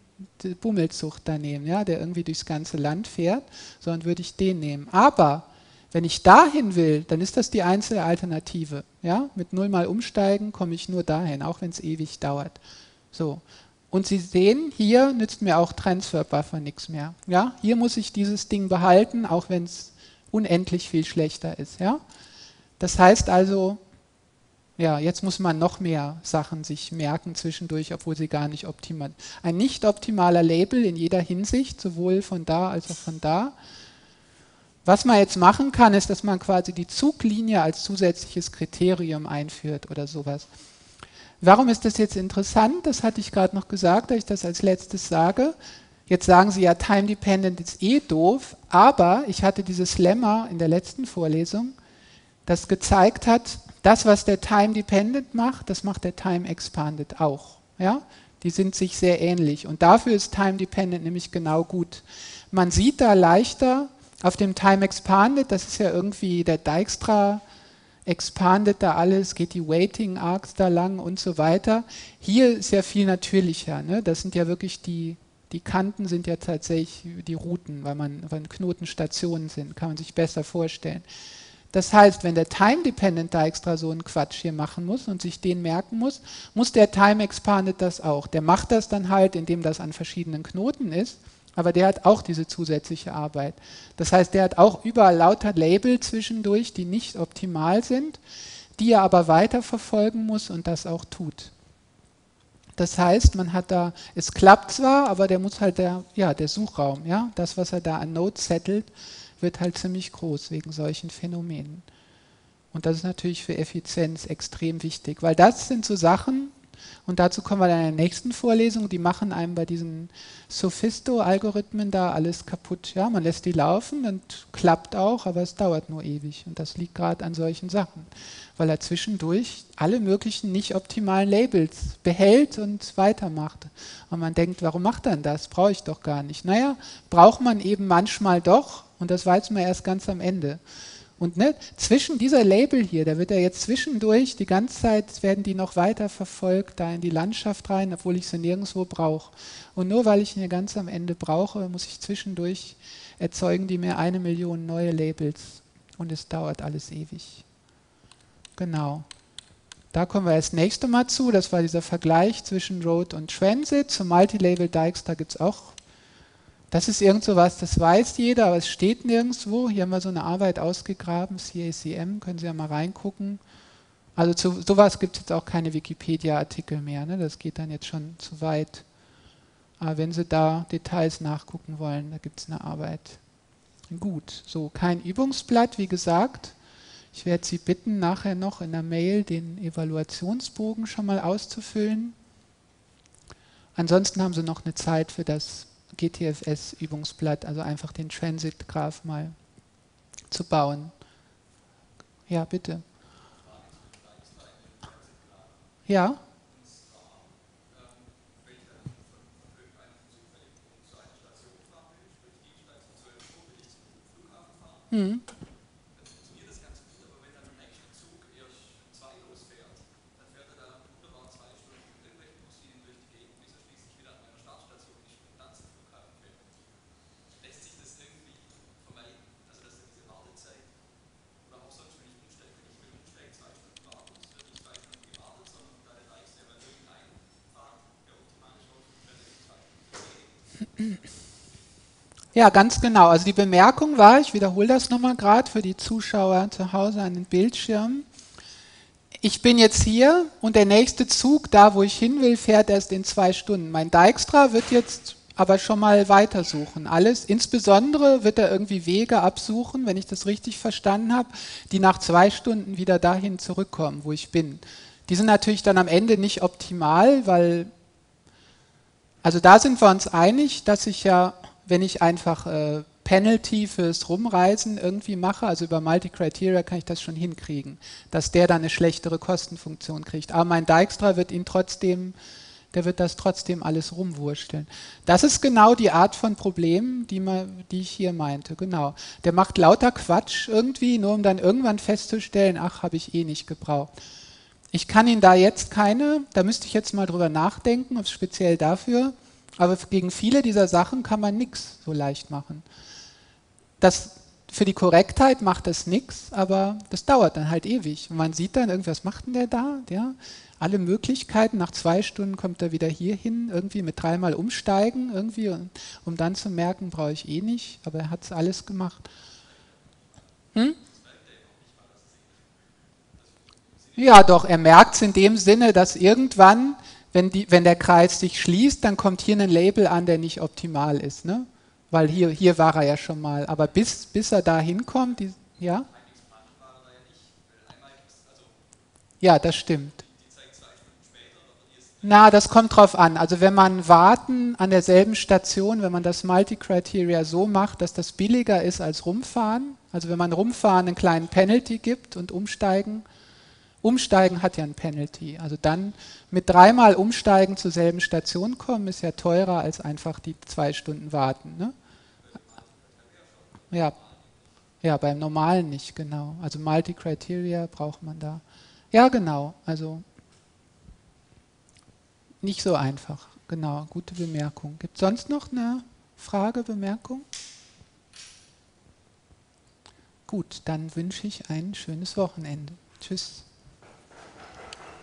Bummelzucht da nehmen, ja, der irgendwie durchs ganze Land fährt, sondern würde ich den nehmen. Aber wenn ich dahin will, dann ist das die einzige Alternative. Ja? Mit null mal umsteigen komme ich nur dahin, auch wenn es ewig dauert. So. Und Sie sehen, hier nützt mir auch Transfer Buffer nichts mehr. Ja? Hier muss ich dieses Ding behalten, auch wenn es unendlich viel schlechter ist. Ja? Das heißt also, ja, jetzt muss man noch mehr Sachen sich merken zwischendurch, obwohl sie gar nicht optimal. Ein nicht optimaler Label in jeder Hinsicht, sowohl von da als auch von da. Was man jetzt machen kann, ist, dass man quasi die Zuglinie als zusätzliches Kriterium einführt oder sowas. Warum ist das jetzt interessant? Das hatte ich gerade noch gesagt, dass ich das als letztes sage. Jetzt sagen Sie ja, Time Dependent ist eh doof, aber ich hatte dieses Lemma in der letzten Vorlesung, das gezeigt hat, das, was der Time Dependent macht, das macht der Time Expanded auch. Ja? Die sind sich sehr ähnlich und dafür ist Time Dependent nämlich genau gut. Man sieht da leichter, auf dem Time Expanded, das ist ja irgendwie der Dijkstra expanded da alles, geht die Waiting Arcs da lang und so weiter. Hier ist ja viel natürlicher. Ne? Das sind ja wirklich die, die Kanten sind ja tatsächlich die Routen, weil man weil Knotenstationen sind, kann man sich besser vorstellen. Das heißt, wenn der Time-Dependent Dijkstra so einen Quatsch hier machen muss und sich den merken muss, muss der Time Expanded das auch. Der macht das dann halt, indem das an verschiedenen Knoten ist aber der hat auch diese zusätzliche Arbeit. Das heißt, der hat auch überall lauter Label zwischendurch, die nicht optimal sind, die er aber weiterverfolgen muss und das auch tut. Das heißt, man hat da, es klappt zwar, aber der muss halt der, ja, der Suchraum, ja, das, was er da an Nodes settelt, wird halt ziemlich groß wegen solchen Phänomenen. Und das ist natürlich für Effizienz extrem wichtig, weil das sind so Sachen, und dazu kommen wir dann in der nächsten Vorlesung. Die machen einem bei diesen Sophisto-Algorithmen da alles kaputt. Ja, man lässt die laufen und klappt auch, aber es dauert nur ewig. Und das liegt gerade an solchen Sachen, weil er zwischendurch alle möglichen nicht optimalen Labels behält und weitermacht. Und man denkt, warum macht er denn das? Brauche ich doch gar nicht. Naja, braucht man eben manchmal doch. Und das weiß man erst ganz am Ende. Und ne, zwischen dieser Label hier, da wird er jetzt zwischendurch, die ganze Zeit werden die noch weiter verfolgt, da in die Landschaft rein, obwohl ich sie nirgendwo brauche. Und nur weil ich ihn ganz am Ende brauche, muss ich zwischendurch erzeugen die mir eine Million neue Labels. Und es dauert alles ewig. Genau. Da kommen wir das nächste Mal zu. Das war dieser Vergleich zwischen Road und Transit. Zum Multilabel Dykes, da gibt es auch Das ist irgend so was, das weiß jeder, aber es steht nirgendwo. Hier haben wir so eine Arbeit ausgegraben, CACM, können Sie ja mal reingucken. Also zu sowas gibt es jetzt auch keine Wikipedia-Artikel mehr, ne? das geht dann jetzt schon zu weit. Aber wenn Sie da Details nachgucken wollen, da gibt es eine Arbeit. Gut, so kein Übungsblatt, wie gesagt. Ich werde Sie bitten, nachher noch in der Mail den Evaluationsbogen schon mal auszufüllen. Ansonsten haben Sie noch eine Zeit für das GTFS-Übungsblatt, also einfach den Transit-Graph mal zu bauen. Ja, bitte. Ja? Hm. Ja, ganz genau. Also die Bemerkung war, ich wiederhole das nochmal gerade für die Zuschauer zu Hause an den Bildschirmen. Ich bin jetzt hier und der nächste Zug, da wo ich hin will, fährt erst in zwei Stunden. Mein Dijkstra wird jetzt aber schon mal weitersuchen. Alles, insbesondere wird er irgendwie Wege absuchen, wenn ich das richtig verstanden habe, die nach zwei Stunden wieder dahin zurückkommen, wo ich bin. Die sind natürlich dann am Ende nicht optimal, weil, also da sind wir uns einig, dass ich ja wenn ich einfach äh, Penalty fürs Rumreisen irgendwie mache, also über Multi-Criteria kann ich das schon hinkriegen, dass der dann eine schlechtere Kostenfunktion kriegt. Aber mein Dijkstra wird ihn trotzdem, der wird das trotzdem alles rumwursteln. Das ist genau die Art von Problem, die, man, die ich hier meinte. Genau. Der macht lauter Quatsch irgendwie, nur um dann irgendwann festzustellen, ach, habe ich eh nicht gebraucht. Ich kann Ihnen da jetzt keine, da müsste ich jetzt mal drüber nachdenken, speziell dafür aber gegen viele dieser Sachen kann man nichts so leicht machen. Das, für die Korrektheit macht das nichts, aber das dauert dann halt ewig. Und man sieht dann, irgendwas macht denn der da? Ja? Alle Möglichkeiten, nach zwei Stunden kommt er wieder hier hin, irgendwie mit dreimal umsteigen, irgendwie, um dann zu merken, brauche ich eh nicht, aber er hat es alles gemacht. Hm? Ja, doch, er merkt es in dem Sinne, dass irgendwann wenn, die, wenn der Kreis sich schließt, dann kommt hier ein Label an, der nicht optimal ist. Ne? Weil hier, hier war er ja schon mal. Aber bis, bis er da hinkommt, die, ja? Ja, das stimmt. Na, das kommt drauf an. Also wenn man warten an derselben Station, wenn man das Multi-Criteria so macht, dass das billiger ist als rumfahren, also wenn man rumfahren einen kleinen Penalty gibt und umsteigen, Umsteigen hat ja ein Penalty. Also dann mit dreimal Umsteigen zur selben Station kommen, ist ja teurer als einfach die zwei Stunden warten. Ne? Ja. ja, beim normalen nicht, genau. Also Multi-Criteria braucht man da. Ja, genau. Also nicht so einfach. Genau, gute Bemerkung. Gibt es sonst noch eine Frage, Bemerkung? Gut, dann wünsche ich ein schönes Wochenende. Tschüss.